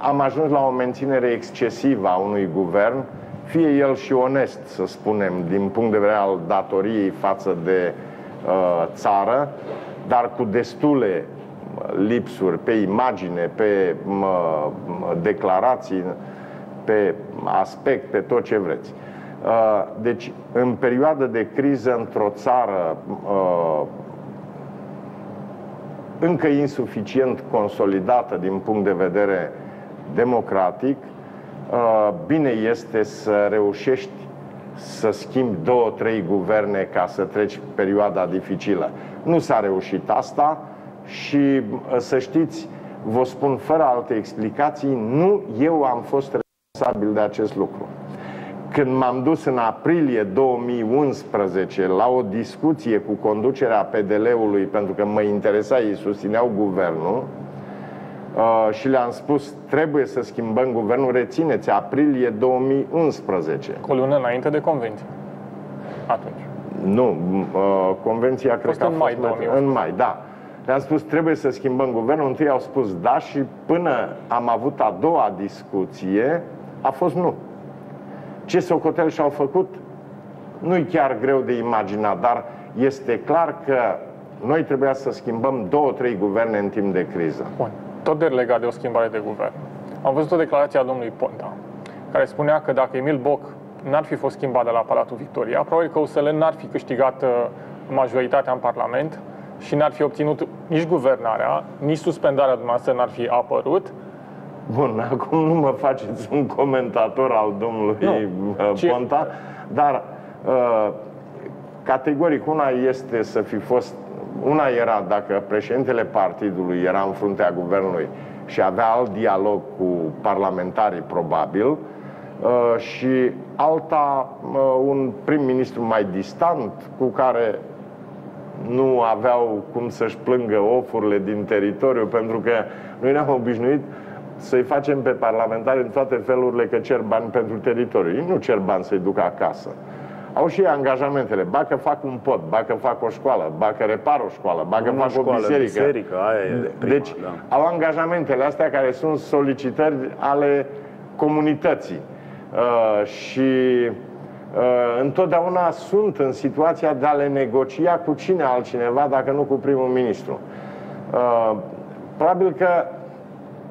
Speaker 3: am ajuns la o menținere excesivă a unui guvern, fie el și onest, să spunem, din punct de vedere al datoriei față de uh, țară, dar cu destule lipsuri pe imagine, pe mă, mă, declarații, pe aspect, pe tot ce vreți. Uh, Deci, în perioadă de criză, într-o țară uh, încă insuficient consolidată din punct de vedere democratic, uh, bine este să reușești să schimbi două, trei guverne ca să treci perioada dificilă. Nu s-a reușit asta și uh, să știți, vă spun fără alte explicații, nu eu am fost responsabil de acest lucru. Când m-am dus în aprilie 2011 la o discuție cu conducerea PDL-ului, pentru că mă interesa, ei susțineau guvernul, uh, și le-am spus, trebuie să schimbăm guvernul, rețineți, aprilie 2011.
Speaker 5: Cu o lună înainte de convenție. Atunci.
Speaker 3: Nu, uh, convenția cred
Speaker 5: fost
Speaker 3: că a
Speaker 5: în
Speaker 3: fost
Speaker 5: mai
Speaker 3: mai
Speaker 5: 2011.
Speaker 3: în mai, da. Le-am spus, trebuie să schimbăm guvernul. Întâi au spus da și până am avut a doua discuție, a fost nu. Ce socotel și-au făcut, nu-i chiar greu de imaginat, dar este clar că noi trebuia să schimbăm două, trei guverne în timp de criză.
Speaker 5: Bun. Tot de legat de o schimbare de guvern. Am văzut o declarație a domnului Ponta, care spunea că dacă Emil Boc n-ar fi fost schimbat de la Palatul Victoria, probabil că USL n-ar fi câștigat uh, majoritatea în Parlament și n-ar fi obținut nici guvernarea, nici suspendarea dumneavoastră n-ar fi apărut.
Speaker 3: Bun, *laughs* acum nu mă faceți un comentator al domnului
Speaker 5: Nu.
Speaker 3: uh,
Speaker 5: Ce-
Speaker 3: Ponta, dar uh, categoric una este să fi fost una era dacă președintele partidului era în fruntea guvernului și avea alt dialog cu parlamentarii probabil uh, și alta uh, un prim-ministru mai distant cu care nu aveau cum să-și plângă ofurile din teritoriu, pentru că noi ne-am obișnuit să-i facem pe parlamentari în toate felurile că cer bani pentru teritoriu. Ei nu cer bani să-i ducă acasă. Au și ei angajamentele. Ba că fac un pod, ba că fac o școală, ba că repar o școală, ba că
Speaker 6: Una
Speaker 3: fac o
Speaker 6: școală,
Speaker 3: biserică.
Speaker 6: biserică, aia e prima,
Speaker 3: deci
Speaker 6: da.
Speaker 3: au angajamentele astea care sunt solicitări ale comunității. Uh, și uh, întotdeauna sunt în situația de a le negocia cu cine altcineva, dacă nu cu primul ministru. Uh, probabil că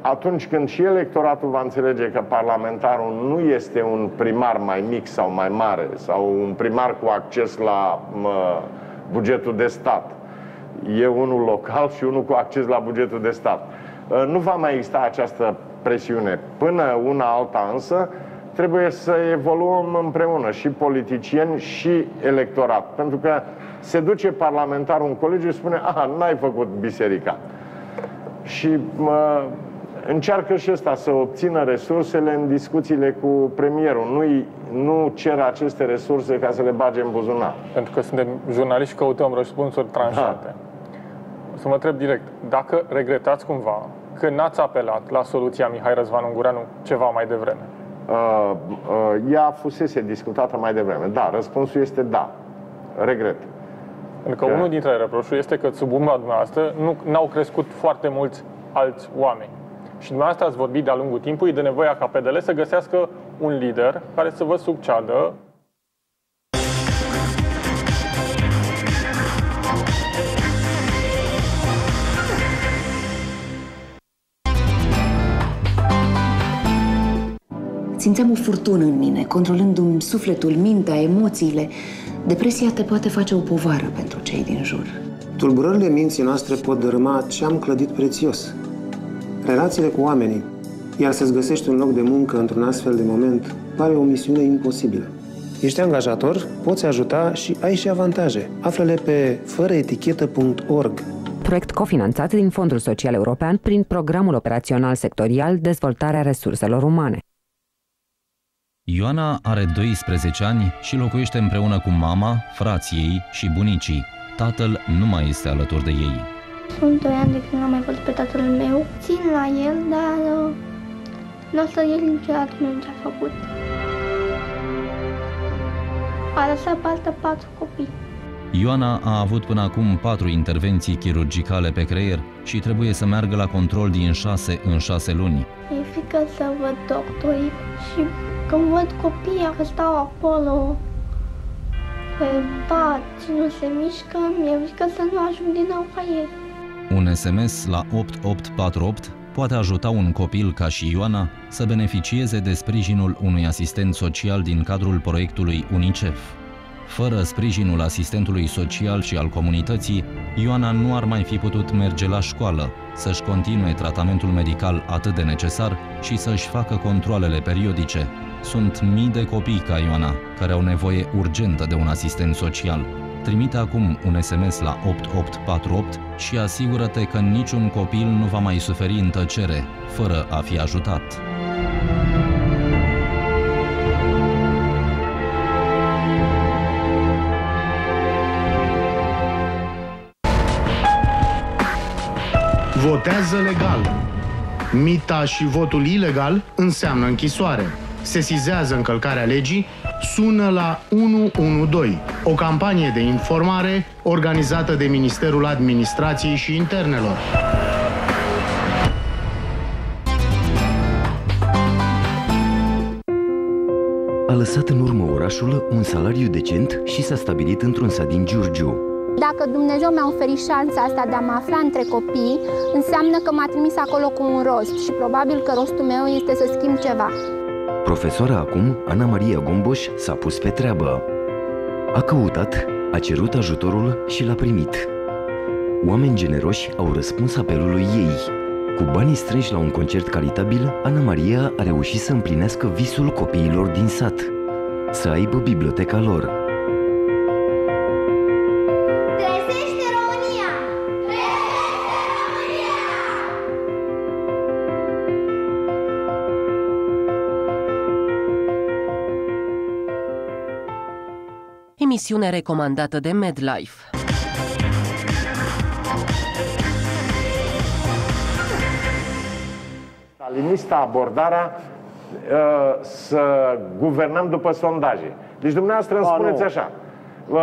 Speaker 3: atunci când și electoratul va înțelege că parlamentarul nu este un primar mai mic sau mai mare, sau un primar cu acces la mă, bugetul de stat, e unul local și unul cu acces la bugetul de stat. Uh, Nu va mai exista această presiune. Până una alta însă, trebuie să evoluăm împreună, și politicieni și electorat. Pentru că se duce parlamentarul în colegiu și spune, aha, n-ai făcut biserica. Și mă, încearcă și ăsta să obțină resursele în discuțiile cu premierul. Nu, nu cer aceste resurse ca să le bage în buzunar.
Speaker 5: Pentru că suntem jurnaliști și căutăm răspunsuri tranșante. Să mă întreb direct, dacă regretați cumva că n-ați apelat la soluția Mihai Răzvan Ungureanu ceva mai devreme?
Speaker 3: Uh, uh, ea fusese discutată mai devreme. Da, răspunsul este da. Regret.
Speaker 5: Pentru că
Speaker 3: Că-
Speaker 5: unul dintre reproșuri este că sub umbra dumneavoastră nu n-au crescut foarte mulți alți oameni. Și dumneavoastră ați vorbit de-a lungul timpului de nevoia ca PDL să găsească un lider care să vă succeadă
Speaker 15: Simțeam o furtună în mine, controlându-mi sufletul, mintea, emoțiile. Depresia te poate face o povară pentru cei din jur.
Speaker 16: Tulburările minții noastre pot dărâma ce am clădit prețios. Relațiile cu oamenii, iar să-ți găsești un loc de muncă într-un astfel de moment, pare o misiune imposibilă. Ești angajator, poți ajuta și ai și avantaje. Află-le pe fărăetichetă.org.
Speaker 17: Proiect cofinanțat din Fondul Social European prin Programul Operațional Sectorial Dezvoltarea Resurselor Umane.
Speaker 18: Ioana are 12 ani și locuiește împreună cu mama, frații ei și bunicii. Tatăl nu mai este alături de ei.
Speaker 19: Sunt 2 ani de când n-am mai văzut pe tatăl meu. Țin la el, dar uh, nu o să el niciodată nu ce a făcut. A lăsat pe altă patru copii.
Speaker 18: Ioana a avut până acum patru intervenții chirurgicale pe creier și trebuie să meargă la control din 6 în 6 luni.
Speaker 19: Mi-e frică să văd doctorii și când văd copiii că stau acolo pe pat și nu se mișcă, mi-e frică să nu ajung din nou ca ei.
Speaker 18: Un SMS la 8848 poate ajuta un copil ca și Ioana să beneficieze de sprijinul unui asistent social din cadrul proiectului UNICEF. Fără sprijinul asistentului social și al comunității, Ioana nu ar mai fi putut merge la școală, să-și continue tratamentul medical atât de necesar și să-și facă controlele periodice. Sunt mii de copii ca Ioana, care au nevoie urgentă de un asistent social. Trimite acum un SMS la 8848 și asigură-te că niciun copil nu va mai suferi în tăcere, fără a fi ajutat.
Speaker 20: Votează legal. Mita și votul ilegal înseamnă închisoare. Sesizează încălcarea legii, sună la 112, o campanie de informare organizată de Ministerul Administrației și Internelor.
Speaker 9: A lăsat în urmă orașul un salariu decent și s-a stabilit într-un sat din Giurgiu.
Speaker 11: Dacă Dumnezeu mi-a oferit șansa asta de a mă afla între copii, înseamnă că m-a trimis acolo cu un rost și probabil că rostul meu este să schimb ceva.
Speaker 9: Profesoara acum, Ana Maria Gomboș, s-a pus pe treabă. A căutat, a cerut ajutorul și l-a primit. Oameni generoși au răspuns apelului ei. Cu banii strânși la un concert caritabil, Ana Maria a reușit să împlinească visul copiilor din sat. Să aibă biblioteca lor,
Speaker 8: Emisiune recomandată de MedLife.
Speaker 3: Stalinistă abordarea uh, să guvernăm după sondaje. Deci dumneavoastră îmi
Speaker 6: A,
Speaker 3: spuneți
Speaker 6: nu.
Speaker 3: așa. Uh,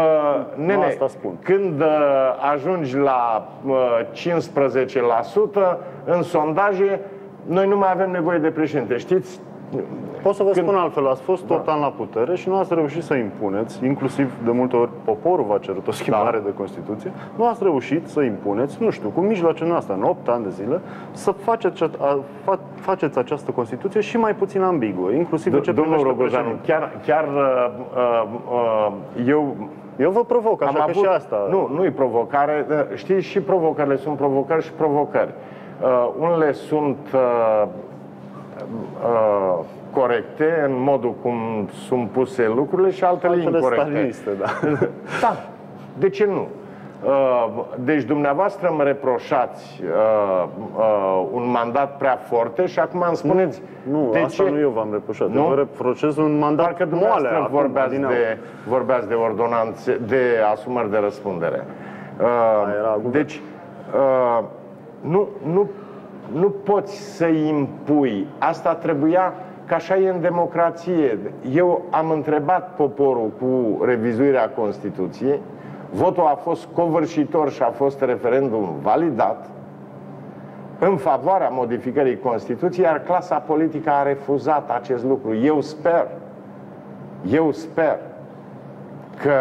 Speaker 3: nene,
Speaker 6: asta spun.
Speaker 3: când uh, ajungi la uh, 15% în sondaje, noi nu mai avem nevoie de președinte. Știți?
Speaker 6: Pot să vă
Speaker 3: Când-
Speaker 6: spun altfel, ați fost tot an la putere și nu ați reușit să impuneți, inclusiv de multe ori poporul v-a cerut o schimbare de Constituție, nu ați reușit să impuneți, nu știu, cu mijloace noastre, în 8 ani de zile, să faceți, acea- a- fa, faceți această Constituție și mai puțin ambiguă, inclusiv în ce
Speaker 3: Domnul
Speaker 6: privește
Speaker 3: Rogozanu,
Speaker 6: președinte.
Speaker 3: chiar, chiar uh, uh, uh, eu...
Speaker 6: Eu vă provoc, așa
Speaker 3: am
Speaker 6: că
Speaker 3: avut,
Speaker 6: și asta...
Speaker 3: Nu, nu e provocare. Uh, Știți, și provocările sunt provocări și provocări. Uh, unele sunt uh, uh, corecte în modul cum sunt puse lucrurile și altele,
Speaker 6: Altele
Speaker 3: incorrecte.
Speaker 6: staliniste, da. *laughs*
Speaker 3: da. De ce nu? Uh, Deci dumneavoastră îmi reproșați uh, uh, un mandat prea forte și acum îmi spuneți
Speaker 6: Nu,
Speaker 3: de
Speaker 6: asta
Speaker 3: ce?
Speaker 6: nu eu v-am reproșat.
Speaker 3: Nu?
Speaker 6: Eu vă reproșez un mandat
Speaker 3: Parcă
Speaker 6: moale
Speaker 3: dumneavoastră
Speaker 6: acum,
Speaker 3: vorbeați
Speaker 6: din nou.
Speaker 3: de, vorbeați de ordonanțe, de asumări de răspundere. Uh, deci, uh, nu, nu, nu poți să-i impui. Asta trebuia, că așa e în democrație. Eu am întrebat poporul cu revizuirea Constituției, votul a fost covârșitor și a fost referendum validat, în favoarea modificării Constituției, iar clasa politică a refuzat acest lucru. Eu sper, eu sper că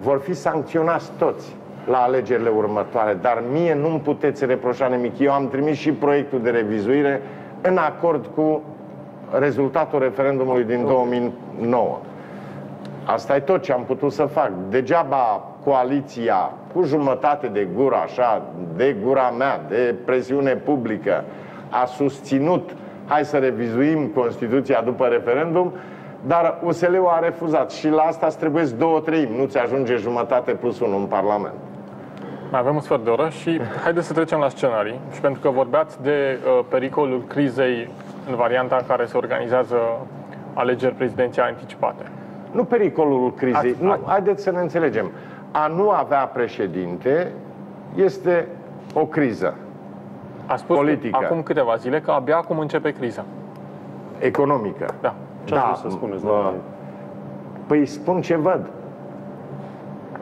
Speaker 3: vor fi sancționați toți la alegerile următoare, dar mie nu-mi puteți reproșa nimic. Eu am trimis și proiectul de revizuire în acord cu rezultatul referendumului din 2009. Asta e tot ce am putut să fac. Degeaba coaliția cu jumătate de gură, așa, de gura mea, de presiune publică, a susținut hai să revizuim Constituția după referendum, dar USL-ul a refuzat și la asta îți trebuie două treimi, nu ți ajunge jumătate plus unul în Parlament.
Speaker 5: Mai avem un sfert de oră și haideți să trecem la scenarii. Și pentru că vorbeați de uh, pericolul crizei în varianta în care se organizează alegeri prezidențiale anticipate.
Speaker 3: Nu pericolul crizei.
Speaker 5: Ați-
Speaker 3: nu,
Speaker 5: ați-
Speaker 3: haideți să ne înțelegem. A nu avea președinte este o criză
Speaker 5: A spus
Speaker 3: Politică.
Speaker 5: acum câteva zile că abia acum începe criza.
Speaker 3: economică.
Speaker 5: Da.
Speaker 6: Ce ați vrut să spuneți,
Speaker 3: vă-
Speaker 6: domnule?
Speaker 3: Păi spun ce văd.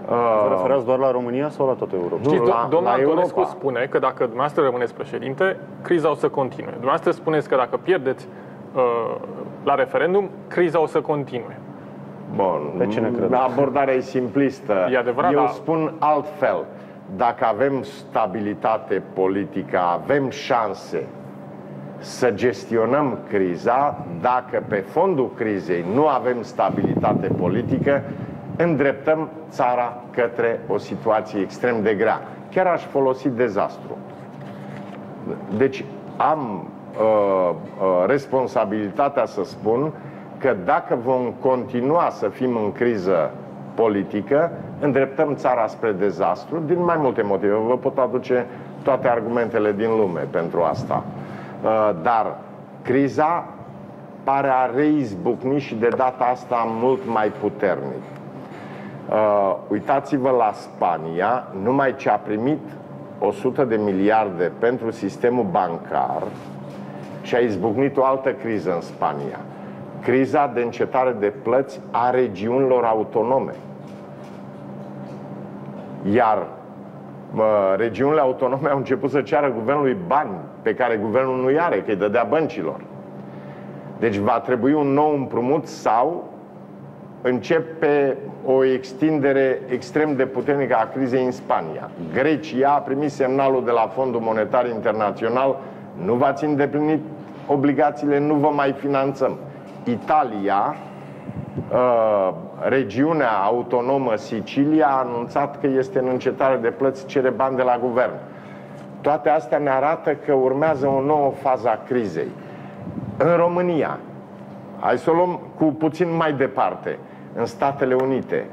Speaker 6: Vă
Speaker 3: Uh,
Speaker 6: referați doar la România sau la toată Europa?
Speaker 3: Nu,
Speaker 5: Știți,
Speaker 3: la-
Speaker 5: do- domnul
Speaker 3: la
Speaker 5: Antonescu
Speaker 3: Europa.
Speaker 5: spune că dacă dumneavoastră rămâneți președinte, criza o să continue. Dumneavoastră spuneți că dacă pierdeți uh, la referendum, criza o să continue.
Speaker 3: Bun,
Speaker 6: Pe cine credeți?
Speaker 3: abordarea e simplistă.
Speaker 5: E adevărat,
Speaker 3: Eu
Speaker 5: dar-
Speaker 3: spun altfel. Dacă avem stabilitate politică, avem șanse să gestionăm criza, dacă pe fondul crizei nu avem stabilitate politică, îndreptăm țara către o situație extrem de grea. Chiar aș folosi dezastru. Deci am uh, uh, responsabilitatea să spun că dacă vom continua să fim în criză politică, îndreptăm țara spre dezastru din mai multe motive. Vă pot aduce toate argumentele din lume pentru asta. Uh, dar criza pare a reizbucni și de data asta mult mai puternic. Uh, uitați-vă la Spania, numai ce a primit 100 de miliarde pentru sistemul bancar și a izbucnit o altă criză în Spania. Criza de încetare de plăți a regiunilor autonome. Iar mă, regiunile autonome au început să ceară guvernului bani pe care guvernul nu-i are, că îi dădea băncilor. Deci va trebui un nou împrumut sau începe o extindere extrem de puternică a crizei în Spania. Grecia a primit semnalul de la Fondul Monetar Internațional nu v-ați îndeplinit obligațiile, nu vă mai finanțăm. Italia, uh, regiunea autonomă Sicilia a anunțat că este în încetare de plăți, cere bani de la guvern. Toate astea ne arată că urmează o nouă fază a crizei. În România, hai să o luăm cu puțin mai departe, în Statele Unite,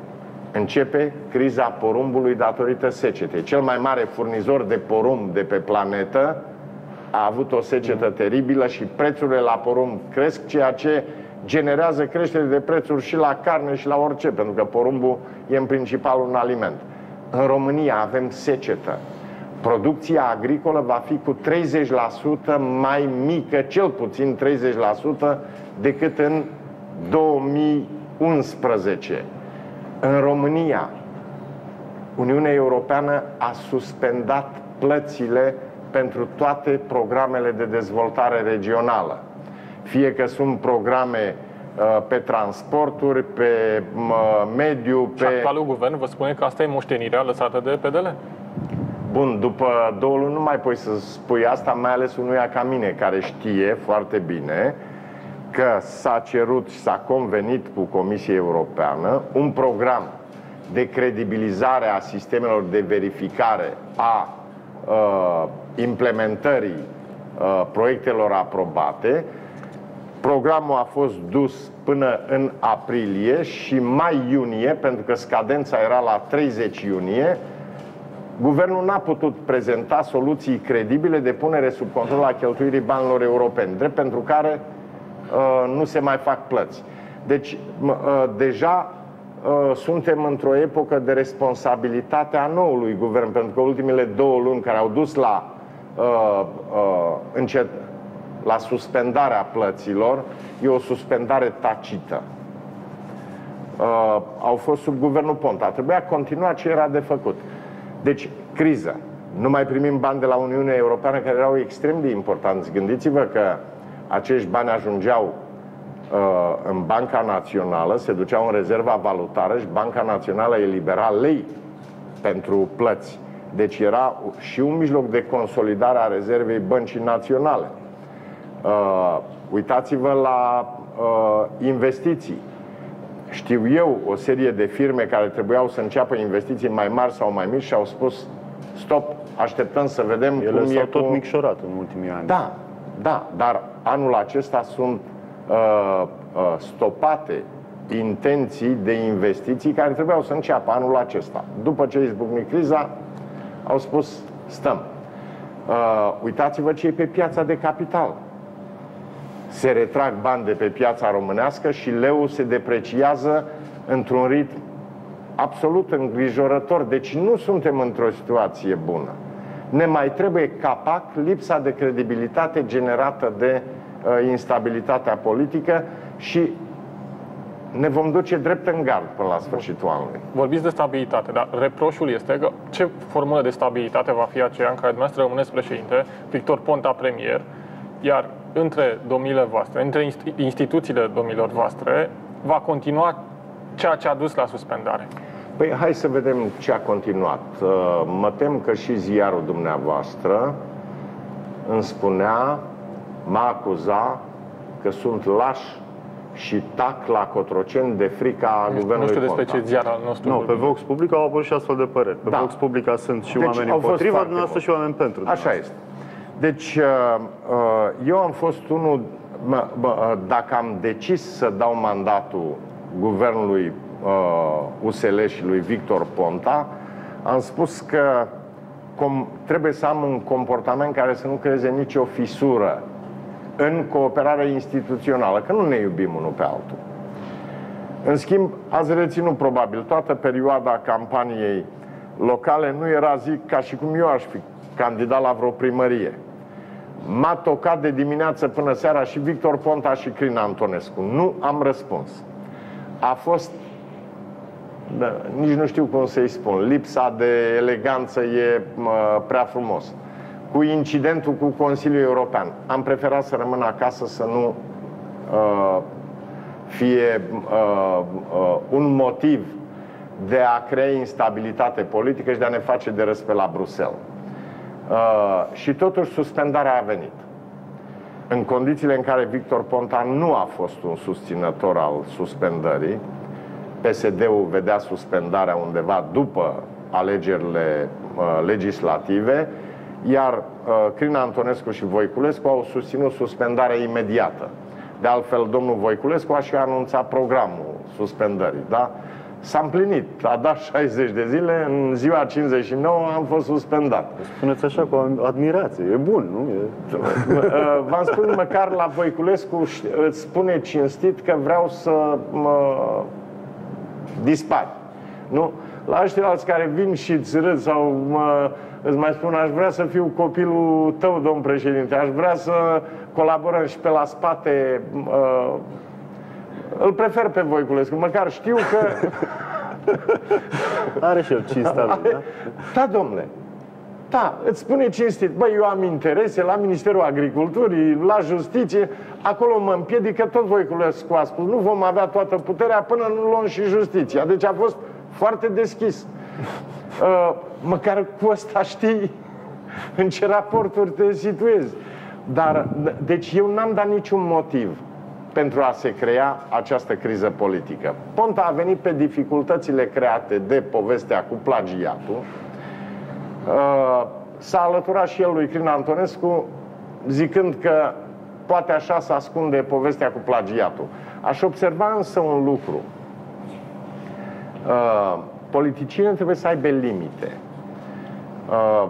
Speaker 3: începe criza porumbului datorită secetei. Cel mai mare furnizor de porumb de pe planetă a avut o secetă teribilă și prețurile la porumb cresc, ceea ce generează creștere de prețuri și la carne și la orice, pentru că porumbul e în principal un aliment. În România avem secetă. Producția agricolă va fi cu 30% mai mică, cel puțin 30%, decât în 2011. În România, Uniunea Europeană a suspendat plățile pentru toate programele de dezvoltare regională. Fie că sunt programe uh, pe transporturi, pe mă, mediu,
Speaker 5: Și
Speaker 3: pe...
Speaker 5: actualul guvern vă spune că asta e moștenirea lăsată de PDL.
Speaker 3: Bun, după două luni nu mai poți să spui asta, mai ales unuia ca mine, care știe foarte bine că s-a cerut și s-a convenit cu Comisia Europeană un program de credibilizare a sistemelor de verificare a uh, implementării uh, proiectelor aprobate. Programul a fost dus până în aprilie și mai-iunie, pentru că scadența era la 30 iunie, Guvernul n-a putut prezenta soluții credibile de punere sub control a cheltuirii banilor europeni, drept pentru care uh, nu se mai fac plăți. Deci, m- uh, deja uh, suntem într-o epocă de responsabilitate a noului guvern, pentru că ultimele două luni care au dus la, uh, uh, încet, la suspendarea plăților, e o suspendare tacită. Uh, au fost sub guvernul Ponta. Trebuia continua ce era de făcut. Deci, criză. Nu mai primim bani de la Uniunea Europeană, care erau extrem de importanți. Gândiți-vă că acești bani ajungeau uh, în Banca Națională, se duceau în rezerva valutară și Banca Națională elibera lei pentru plăți. Deci era și un mijloc de consolidare a rezervei băncii naționale. Uh, uitați-vă la uh, investiții. Știu eu o serie de firme care trebuiau să înceapă investiții mai mari sau mai mici și au spus stop, așteptăm să vedem
Speaker 6: Ele
Speaker 3: cum
Speaker 6: s-au
Speaker 3: e
Speaker 6: tot
Speaker 3: cu...
Speaker 6: micșorat în ultimii ani.
Speaker 3: Da, da, dar anul acesta sunt uh, uh, stopate intenții de investiții care trebuiau să înceapă anul acesta. După ce izbucni criza, au spus stăm. Uh, uitați-vă ce e pe piața de capital. Se retrag bani de pe piața românească și leu se depreciază într-un ritm absolut îngrijorător. Deci nu suntem într-o situație bună. Ne mai trebuie capac lipsa de credibilitate generată de uh, instabilitatea politică și ne vom duce drept în gard până la sfârșitul anului.
Speaker 5: Vorbiți de stabilitate, dar reproșul este că ce formulă de stabilitate va fi aceea în care dumneavoastră rămâneți președinte, Victor Ponta premier, iar între domnile voastre, între instituțiile domnilor voastre, va continua ceea ce a dus la suspendare.
Speaker 3: Păi hai să vedem ce a continuat. Uh, mă tem că și ziarul dumneavoastră îmi spunea, mă acuza că sunt lași și tac la Cotroceni de frica
Speaker 5: nu,
Speaker 3: guvernului
Speaker 5: Nu știu despre
Speaker 3: Ponta.
Speaker 5: ce ziar al nostru.
Speaker 6: Nu, pe Vox Publica au apărut și astfel de păreri. Pe
Speaker 3: Da.
Speaker 6: Vox Publica sunt și
Speaker 3: Deci
Speaker 6: oameni
Speaker 3: au fost
Speaker 6: împotriva
Speaker 3: foarte
Speaker 6: dumneavoastră și oameni pentru
Speaker 3: Așa este. Deci, uh, uh, eu am fost unul, mă, mă, uh, dacă am decis să dau mandatul guvernului USL și lui Victor Ponta, am spus că com, trebuie să am un comportament care să nu creeze nicio fisură în cooperarea instituțională, că nu ne iubim unul pe altul. În schimb, ați reținut probabil toată perioada campaniei locale, nu era zi ca și cum eu aș fi candidat la vreo primărie. M-a tocat de dimineață până seara și Victor Ponta și Crin Antonescu. Nu am răspuns. A fost, da, nici nu știu cum să-i spun, lipsa de eleganță e mă, prea frumos. Cu incidentul cu Consiliul European. Am preferat să rămân acasă să nu uh, fie uh, uh, un motiv de a crea instabilitate politică și de a ne face de râs pe la Bruxelles. Uh, și totuși suspendarea a venit. În condițiile în care Victor Ponta nu a fost un susținător al suspendării, PSD-ul vedea suspendarea undeva după alegerile uh, legislative, iar uh, Crina Antonescu și Voiculescu au susținut suspendarea imediată. De altfel, domnul Voiculescu a și anunțat programul suspendării, da? S-a împlinit, a dat *laughs* 60 de zile, în ziua 59 am fost suspendat.
Speaker 6: Spuneți așa cu admirație, e bun, nu? E... *laughs*
Speaker 3: Uh, V-am spus măcar la Voiculescu îți spune cinstit că vreau să mă dispari. Nu? La ăștia care vin și îți râd sau mă, îți mai spun, aș vrea să fiu copilul tău, domn președinte, aș vrea să colaborăm și pe la spate. Uh, îl prefer pe Voiculescu, măcar știu că...
Speaker 6: Are și el cinstea lui, da?
Speaker 3: Da, domnule. Da, îți spune cinstit, băi, eu am interese la Ministerul Agriculturii, la Justiție, acolo mă împiedică tot Voiculescu a spus, nu vom avea toată puterea până nu luăm și justiția. Deci a fost foarte deschis. *laughs* Uh, măcar cu ăsta știi *laughs* în ce raporturi te situezi. Dar, deci eu n-am dat niciun motiv pentru a se crea această criză politică. Ponta a venit pe dificultățile create de povestea cu plagiatul, Uh, s-a alăturat și el lui Crin Antonescu zicând că poate așa să ascunde povestea cu plagiatul. Aș observa însă un lucru. Uh, politicienii trebuie să aibă limite. Uh,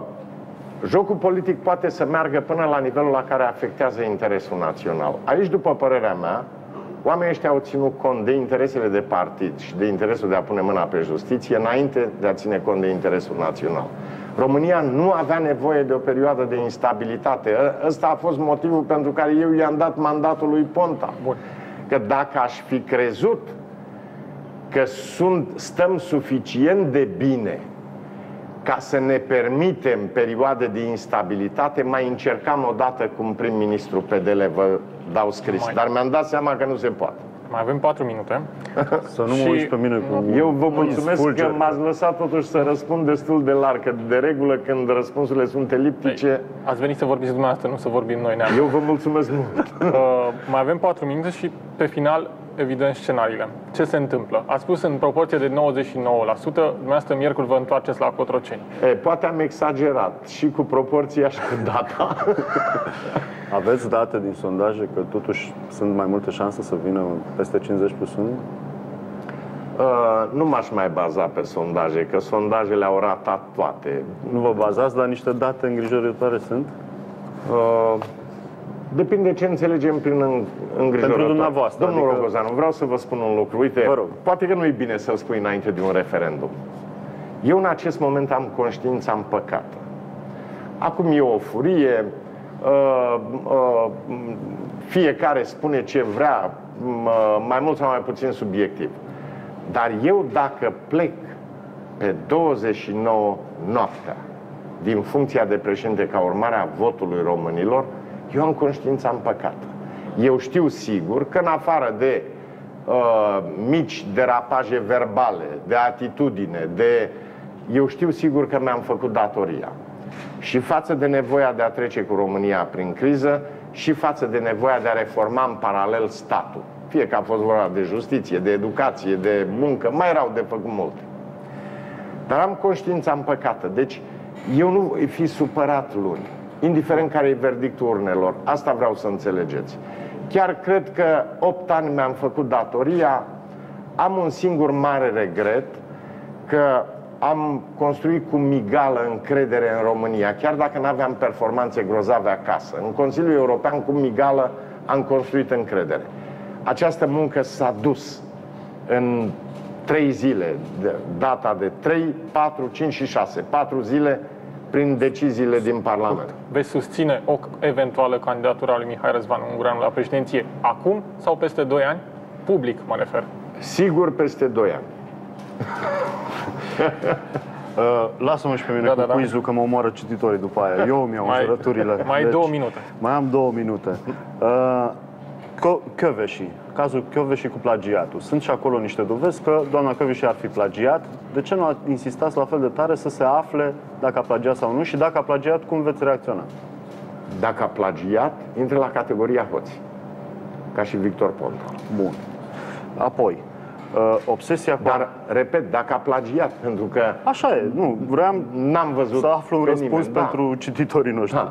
Speaker 3: jocul politic poate să meargă până la nivelul la care afectează interesul național. Aici, după părerea mea, oamenii ăștia au ținut cont de interesele de partid și de interesul de a pune mâna pe justiție înainte de a ține cont de interesul național. România nu avea nevoie de o perioadă de instabilitate. Ă- Ăsta a fost motivul pentru care eu i-am dat mandatul lui Ponta. Bun. Că dacă aș fi crezut că sunt, stăm suficient de bine ca să ne permitem perioade de instabilitate, mai încercam odată cu un prim-ministru PDL, vă dau scris. Dar mi-am dat seama că nu se poate.
Speaker 5: Mai avem 4 minute. *laughs*
Speaker 6: Să nu mă uiți pe mine cu
Speaker 3: Eu vă mulțumesc
Speaker 6: fulger.
Speaker 3: că m-ați lăsat totuși să răspund destul de larg, că de regulă când răspunsurile sunt eliptice...
Speaker 5: Ați venit să vorbiți dumneavoastră, nu să vorbim noi. Neam.
Speaker 3: Eu vă mulțumesc mult. *laughs*
Speaker 5: Uh, mai avem 4 minute și pe final, evident, scenariile. Ce se întâmplă? Ați spus în proporție de 99%, dumneavoastră miercuri vă întoarceți la Cotroceni.
Speaker 3: E, poate am exagerat și cu proporția și cu data. *laughs*
Speaker 6: Aveți date din sondaje că totuși sunt mai multe șanse să vină peste 50 plus 1?
Speaker 3: Uh, nu m-aș mai baza pe sondaje, că sondajele au ratat toate.
Speaker 6: Nu vă bazați, dar niște date îngrijorătoare sunt?
Speaker 3: Uh, depinde ce înțelegem prin în- îngrijorătoare.
Speaker 6: Pentru dumneavoastră,
Speaker 3: Domnul
Speaker 6: adică-
Speaker 3: Rogozanu, vreau să vă spun un lucru. Uite,
Speaker 6: Vă rog.
Speaker 3: poate că nu e bine să-l spui înainte de un referendum. Eu în acest moment am conștiința împăcată. Acum e o furie, uh, uh, fiecare spune ce vrea, uh, mai mult sau mai puțin subiectiv. Dar eu dacă plec pe 29 noaptea din funcția de președinte ca urmare a votului românilor, eu am conștiința împăcată. Eu știu sigur că în afară de uh, mici derapaje verbale, de atitudine, de... Eu știu sigur că mi-am făcut datoria. Și față de nevoia de a trece cu România prin criză și față de nevoia de a reforma în paralel statul. Fie că a fost vorba de justiție, de educație, de muncă, mai erau de făcut multe. Dar am conștiința împăcată. Deci eu nu voi fi supărat luni, indiferent care e verdictul urnelor. Asta vreau să înțelegeți. Chiar cred că 8 ani mi-am făcut datoria. Am un singur mare regret că am construit cu migală încredere în România, chiar dacă nu aveam performanțe grozave acasă. În Consiliul European cu migală am construit încredere. Această muncă s-a dus în trei zile, de, data de 3, 4, 5 și 6, 4 zile prin deciziile din Parlament.
Speaker 5: Veți susține o eventuală candidatură a lui Mihai Răzvan Ungureanu la președinție acum sau peste 2 ani? Public, mă refer.
Speaker 3: Sigur peste 2 ani. *laughs*
Speaker 6: Uh, lasă-mă și pe mine
Speaker 5: Da,
Speaker 6: cu
Speaker 5: da, da.
Speaker 6: quiz-ul, că mă omoară cititorii după aia. Eu îmi iau
Speaker 5: Mai-
Speaker 6: înjurăturile.
Speaker 5: mai două minute.
Speaker 6: Mai am două minute. Uh, Co- Căveșii, cazul Căveșii cu plagiatul. Sunt și acolo niște dovezi că doamna Căveși ar fi plagiat. De ce nu insistați la fel de tare să se afle dacă a plagiat sau nu și dacă a plagiat, cum veți reacționa?
Speaker 3: Dacă a plagiat, intră la categoria hoți. Ca și Victor Ponta.
Speaker 6: Bun. Apoi, uh, obsesia cu...
Speaker 3: Dar, repet, dacă a plagiat, pentru că...
Speaker 6: Așa e, nu, vreau
Speaker 3: N-am văzut
Speaker 6: să aflu un
Speaker 3: pe
Speaker 6: răspuns
Speaker 3: nimeni, da.
Speaker 6: pentru cititorii noștri.
Speaker 3: Da.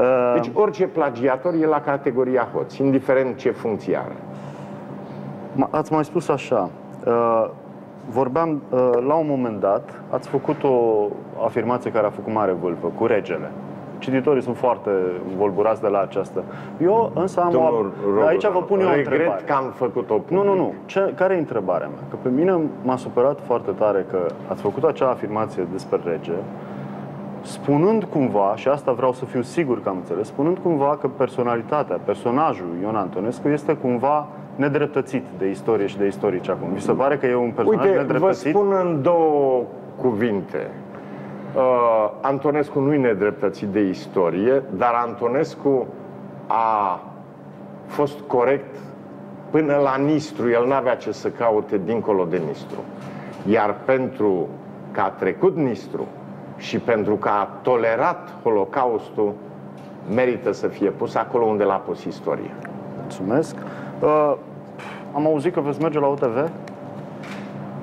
Speaker 6: Uh,
Speaker 3: Deci orice plagiator e la categoria hoți, indiferent ce funcție are.
Speaker 6: Ma- Ați mai spus așa, uh, vorbeam uh, la un moment dat, ați făcut o afirmație care a făcut mare vâlvă, cu regele. Cititorii sunt foarte învolburați de la aceasta. Eu însă am
Speaker 3: Domnul
Speaker 6: o...
Speaker 3: Rogodan,
Speaker 6: Aici vă pun eu o
Speaker 3: regret
Speaker 6: întrebare.
Speaker 3: că am făcut-o
Speaker 6: Nu, nu, nu. Ce, care e întrebarea mea? Că pe mine m-a supărat foarte tare că ați făcut acea afirmație despre rege, spunând cumva, și asta vreau să fiu sigur că am înțeles, spunând cumva că personalitatea, personajul Ion Antonescu este cumva nedreptățit de istorie și de istorici acum. Vi se pare că e un personaj
Speaker 3: Uite, vă
Speaker 6: nedreptățit?
Speaker 3: spun în două cuvinte. Uh, Antonescu nu e nedreptățit de istorie, dar Antonescu a fost corect până la Nistru. El n-avea ce să caute dincolo de Nistru. Iar pentru că a trecut Nistru și pentru că a tolerat Holocaustul, merită să fie pus acolo unde l-a pus istoria.
Speaker 6: Mulțumesc. Uh, am auzit că veți merge la OTV?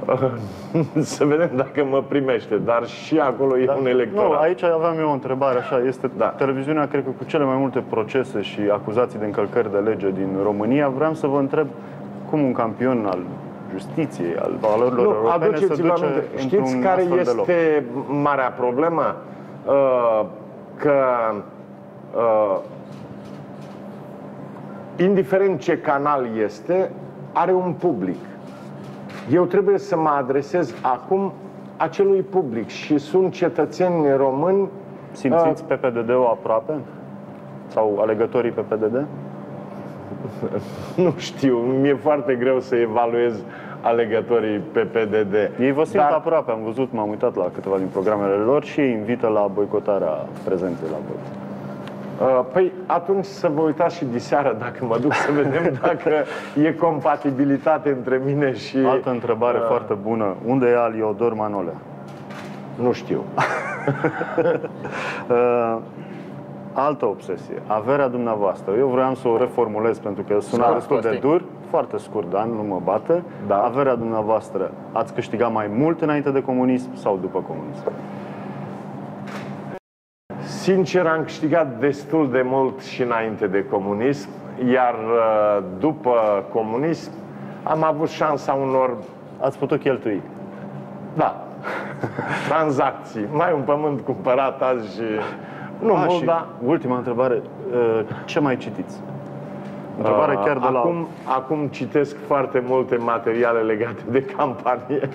Speaker 6: *laughs*
Speaker 3: să vedem dacă mă primește, dar și acolo e un electorat.
Speaker 6: Nu, aici aveam eu o întrebare, așa, este da. televiziunea, cred că cu cele mai multe procese și acuzații de încălcări de lege din România. Vreau să vă întreb cum un campion al justiției, al valorilor
Speaker 3: Nu,
Speaker 6: europene se
Speaker 3: aduceți-vă
Speaker 6: duce
Speaker 3: aminte. Știți
Speaker 6: într-un
Speaker 3: care
Speaker 6: astfel de loc.
Speaker 3: este marea problemă? Uh, că uh, indiferent ce canal este, are un public. Eu trebuie să mă adresez acum acelui public și sunt cetățeni români
Speaker 6: Simțiți pe PDD-ul aproape? Sau alegătorii pe PDD? *laughs*
Speaker 3: Nu știu, mi-e foarte greu să evaluez alegătorii pe PDD.
Speaker 6: Ei vă simt
Speaker 3: Dar-
Speaker 6: aproape, am văzut, m-am uitat la câteva din programele lor și ei invită la boicotarea prezenței la vot.
Speaker 3: Uh, Păi atunci să vă uitați și diseară dacă mă duc să vedem *laughs* dacă e compatibilitate între mine și...
Speaker 6: Altă întrebare
Speaker 3: uh,
Speaker 6: foarte bună. Unde e Aliodor Manolea?
Speaker 3: Nu știu. *laughs*
Speaker 6: Uh, altă obsesie. Averea dumneavoastră. Eu vreau să o reformulez pentru că sună
Speaker 5: Scurt,
Speaker 6: destul de
Speaker 5: Costin.
Speaker 6: dur. Foarte scurt, Dan, nu mă bate. Da. Averea dumneavoastră, ați câștigat mai mult înainte de comunism sau după comunism?
Speaker 3: Sincer, am câștigat destul de mult și înainte de comunism, iar uh, după comunism am avut șansa unor...
Speaker 6: Ați putut cheltui?
Speaker 3: Da. *laughs* Tranzacții. Mai un pământ cumpărat azi și... Nu
Speaker 6: A,
Speaker 3: mult,
Speaker 6: și
Speaker 3: dar...
Speaker 6: ultima întrebare. Uh, Ce mai citiți? Întrebare
Speaker 3: Uh,
Speaker 6: chiar de la...
Speaker 3: acum, acum citesc foarte multe materiale legate de campanie.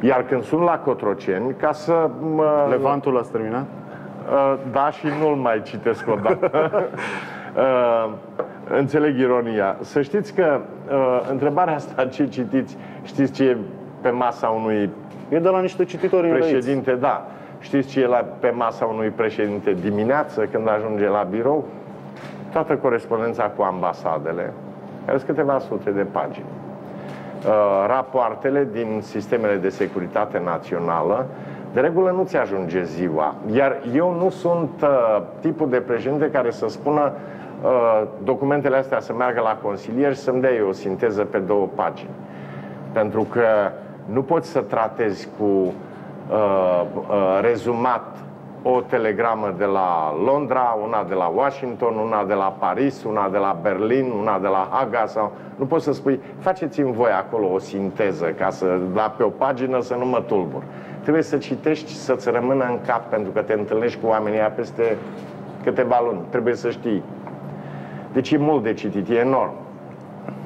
Speaker 3: Iar când sunt la Cotroceni, ca să mă...
Speaker 6: Levantul l-ați terminat?
Speaker 3: Uh, Da, și nu-l mai citesc odată. *laughs* Uh, Înțeleg ironia. Să știți că uh, întrebarea asta, ce citiți, știți ce e pe masa unui
Speaker 6: E de la niște cititori înrăiți.
Speaker 3: președinte, da. Știți ce e la, pe masa unui președinte dimineață când ajunge la birou? Toată corespondența cu ambasadele, care sunt câteva sute de pagini. Uh, rapoartele din sistemele de securitate națională, de regulă nu ți ajunge ziua. Iar eu nu sunt uh, tipul de președinte care să spună uh, documentele astea să meargă la consilier și să-mi dea eu o sinteză pe două pagini. Pentru că nu poți să tratezi cu uh, uh, rezumat o telegramă de la Londra, una de la Washington, una de la Paris, una de la Berlin, una de la Haga sau... Nu poți să spui, faceți-mi voi acolo o sinteză ca să, da pe o pagină să nu mă tulbur. Trebuie să citești și să-ți rămână în cap pentru că te întâlnești cu oamenii ăia peste câteva luni. Trebuie să știi. Deci e mult de citit, e enorm.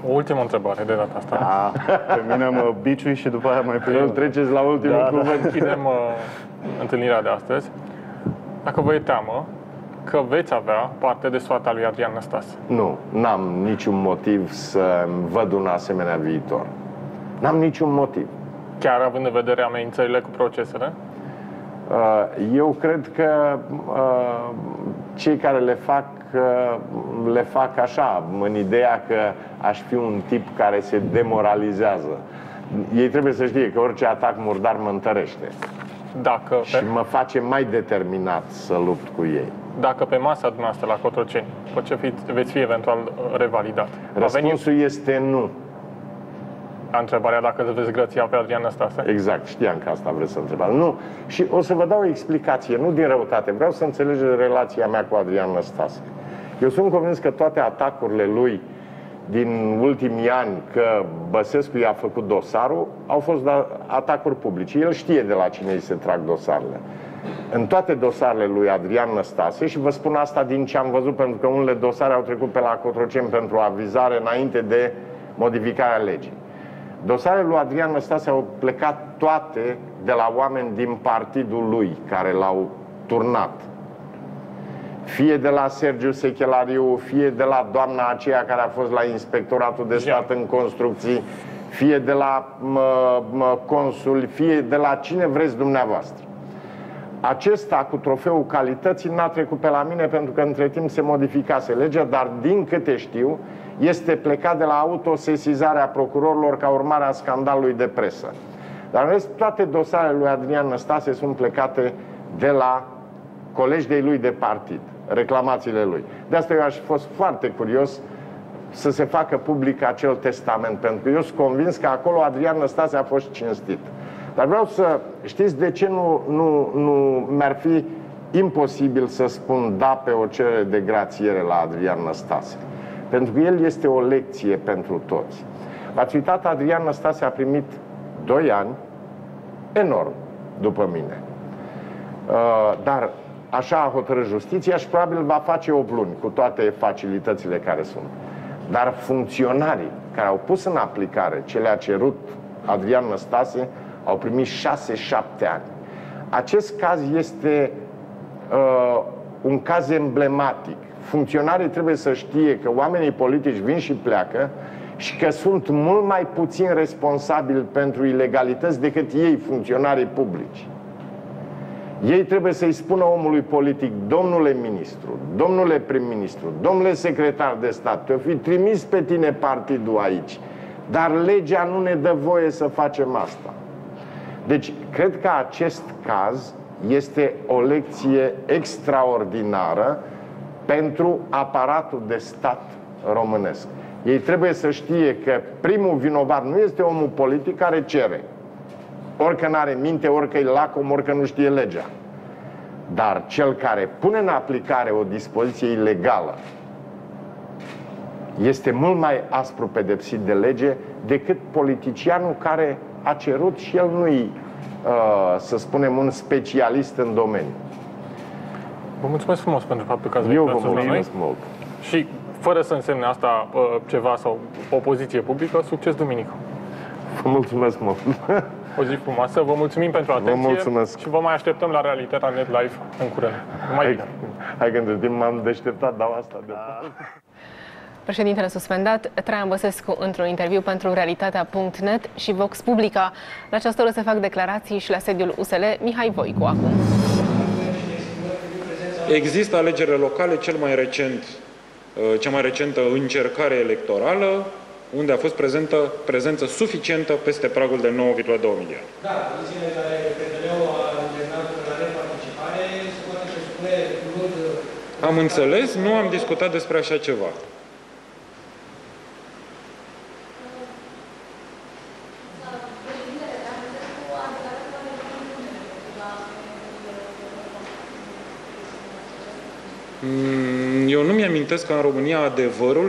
Speaker 5: O ultimă întrebare de data asta.
Speaker 6: Da, pe mine mă biciui și după aia mai pe
Speaker 3: Nu treceți la ultimul
Speaker 5: Da,
Speaker 3: cuvânt.
Speaker 5: da. Închidem uh, întâlnirea de astăzi. Dacă vă e teamă că veți avea parte de soata lui Adrian Năstase.
Speaker 3: Nu, n-am niciun motiv să văd un asemenea viitor. N-am niciun motiv.
Speaker 5: Chiar având în vedere amenințările cu procesele?
Speaker 3: Uh, Eu cred că uh, cei care le fac, uh, le fac așa, în ideea că aș fi un tip care se demoralizează. Ei trebuie să știe că orice atac murdar mă întărește
Speaker 5: Dacă
Speaker 3: și
Speaker 5: pe,
Speaker 3: mă face mai determinat să lupt cu ei.
Speaker 5: dacă pe masa dumneavoastră la Cotroceni după ce fiți, veți fi eventual uh, revalidat, va veni
Speaker 3: Răspunsul este nu.
Speaker 5: La întrebarea dacă îl veți grăția pe Adrian Năstase?
Speaker 3: Exact, știam că asta vreți să întrebați. Nu. Și o să vă dau o explicație, nu din răutate. Vreau să înțelegeți relația mea cu Adrian Năstase. Eu sunt convins că toate atacurile lui din ultimii ani, că Băsescu i-a făcut dosarul, au fost da- atacuri publice. El știe de la cine îi se trag dosarele. În toate dosarele lui Adrian Năstase, și vă spun asta din ce am văzut, pentru că unele dosare au trecut pe la Cotroceni pentru avizare înainte de modificarea legii. Dosarele lui Adrian Năstase au plecat toate de la oameni din partidul lui, care l-au turnat. Fie de la Sergiu Sechelariu, fie de la doamna aceea care a fost la Inspectoratul de Stat în Construcții, fie de la mă, mă, consul, fie de la cine vreți dumneavoastră. Acesta cu trofeul calității n-a trecut pe la mine pentru că între timp se modificase legea, dar din câte știu, este plecat de la autosesizarea procurorilor ca urmare a scandalului de presă. Dar în rest, toate dosarele lui Adrian Năstase sunt plecate de la colegi de lui de partid, reclamațiile lui. De asta eu aș fi fost foarte curios să se facă public acel testament, pentru că eu sunt convins că acolo Adrian Năstase a fost cinstit. Dar vreau să știți de ce nu, nu, nu mi-ar fi imposibil să spun da pe o cerere de grațiere la Adrian Năstase. Pentru că el este o lecție pentru toți. V-ați uitat, Adrian Năstase a primit 2 ani enorm după mine. Uh, dar așa a hotărât justiția și probabil va face 8 luni cu toate facilitățile care sunt. Dar funcționarii care au pus în aplicare ce le-a cerut Adrian Năstase au primit 6-7 ani. Acest caz este uh, un caz emblematic. Funcționarii trebuie să știe că oamenii politici vin și pleacă și că sunt mult mai puțin responsabili pentru ilegalități decât ei, funcționarii publici. Ei trebuie să-i spună omului politic, domnule ministru, domnule prim-ministru, domnule secretar de stat, te-o fi trimis pe tine partidul aici, dar legea nu ne dă voie să facem asta. Deci, cred că acest caz este o lecție extraordinară pentru aparatul de stat românesc. Ei trebuie să știe că primul vinovat nu este omul politic care cere. Orică nu are minte, orică e lacom, orică nu știe legea. Dar cel care pune în aplicare o dispoziție ilegală este mult mai aspru pedepsit de lege decât politicianul care a cerut și el nu-i, uh, să spunem, un specialist în domeniu.
Speaker 5: Vă mulțumesc frumos pentru faptul că ați
Speaker 3: Eu
Speaker 5: venit
Speaker 3: vă
Speaker 5: astăzi la noi.
Speaker 3: mulțumesc mult.
Speaker 5: Și fără să însemne asta uh, ceva sau o poziție publică, succes duminică.
Speaker 3: Vă mulțumesc mult. *laughs*
Speaker 5: O zi frumoasă, vă mulțumim pentru atenție
Speaker 3: mulțumesc.
Speaker 5: și vă mai așteptăm la Realitatea Net Live în curând. Numai
Speaker 3: Hai,
Speaker 5: bine!
Speaker 3: hai că între timp m-am deșteptat, dau asta de
Speaker 4: Președintele suspendat, Traian Băsescu, într-un interviu pentru Realitatea.net și Vox Publica. La această oră se fac declarații și la sediul USL Mihai Voicu acum.
Speaker 21: Există alegerile locale, cel mai recent, uh, cea mai recentă încercare electorală, unde a fost prezentă, prezență suficientă peste pragul de 9,2 milioane.
Speaker 22: Da, condițiile care PNL-ul a îndemnat la neparticipare se poate presupune luând
Speaker 21: Am înțeles, nu am discutat despre așa ceva. Eu nu mi-amintesc că în România adevărul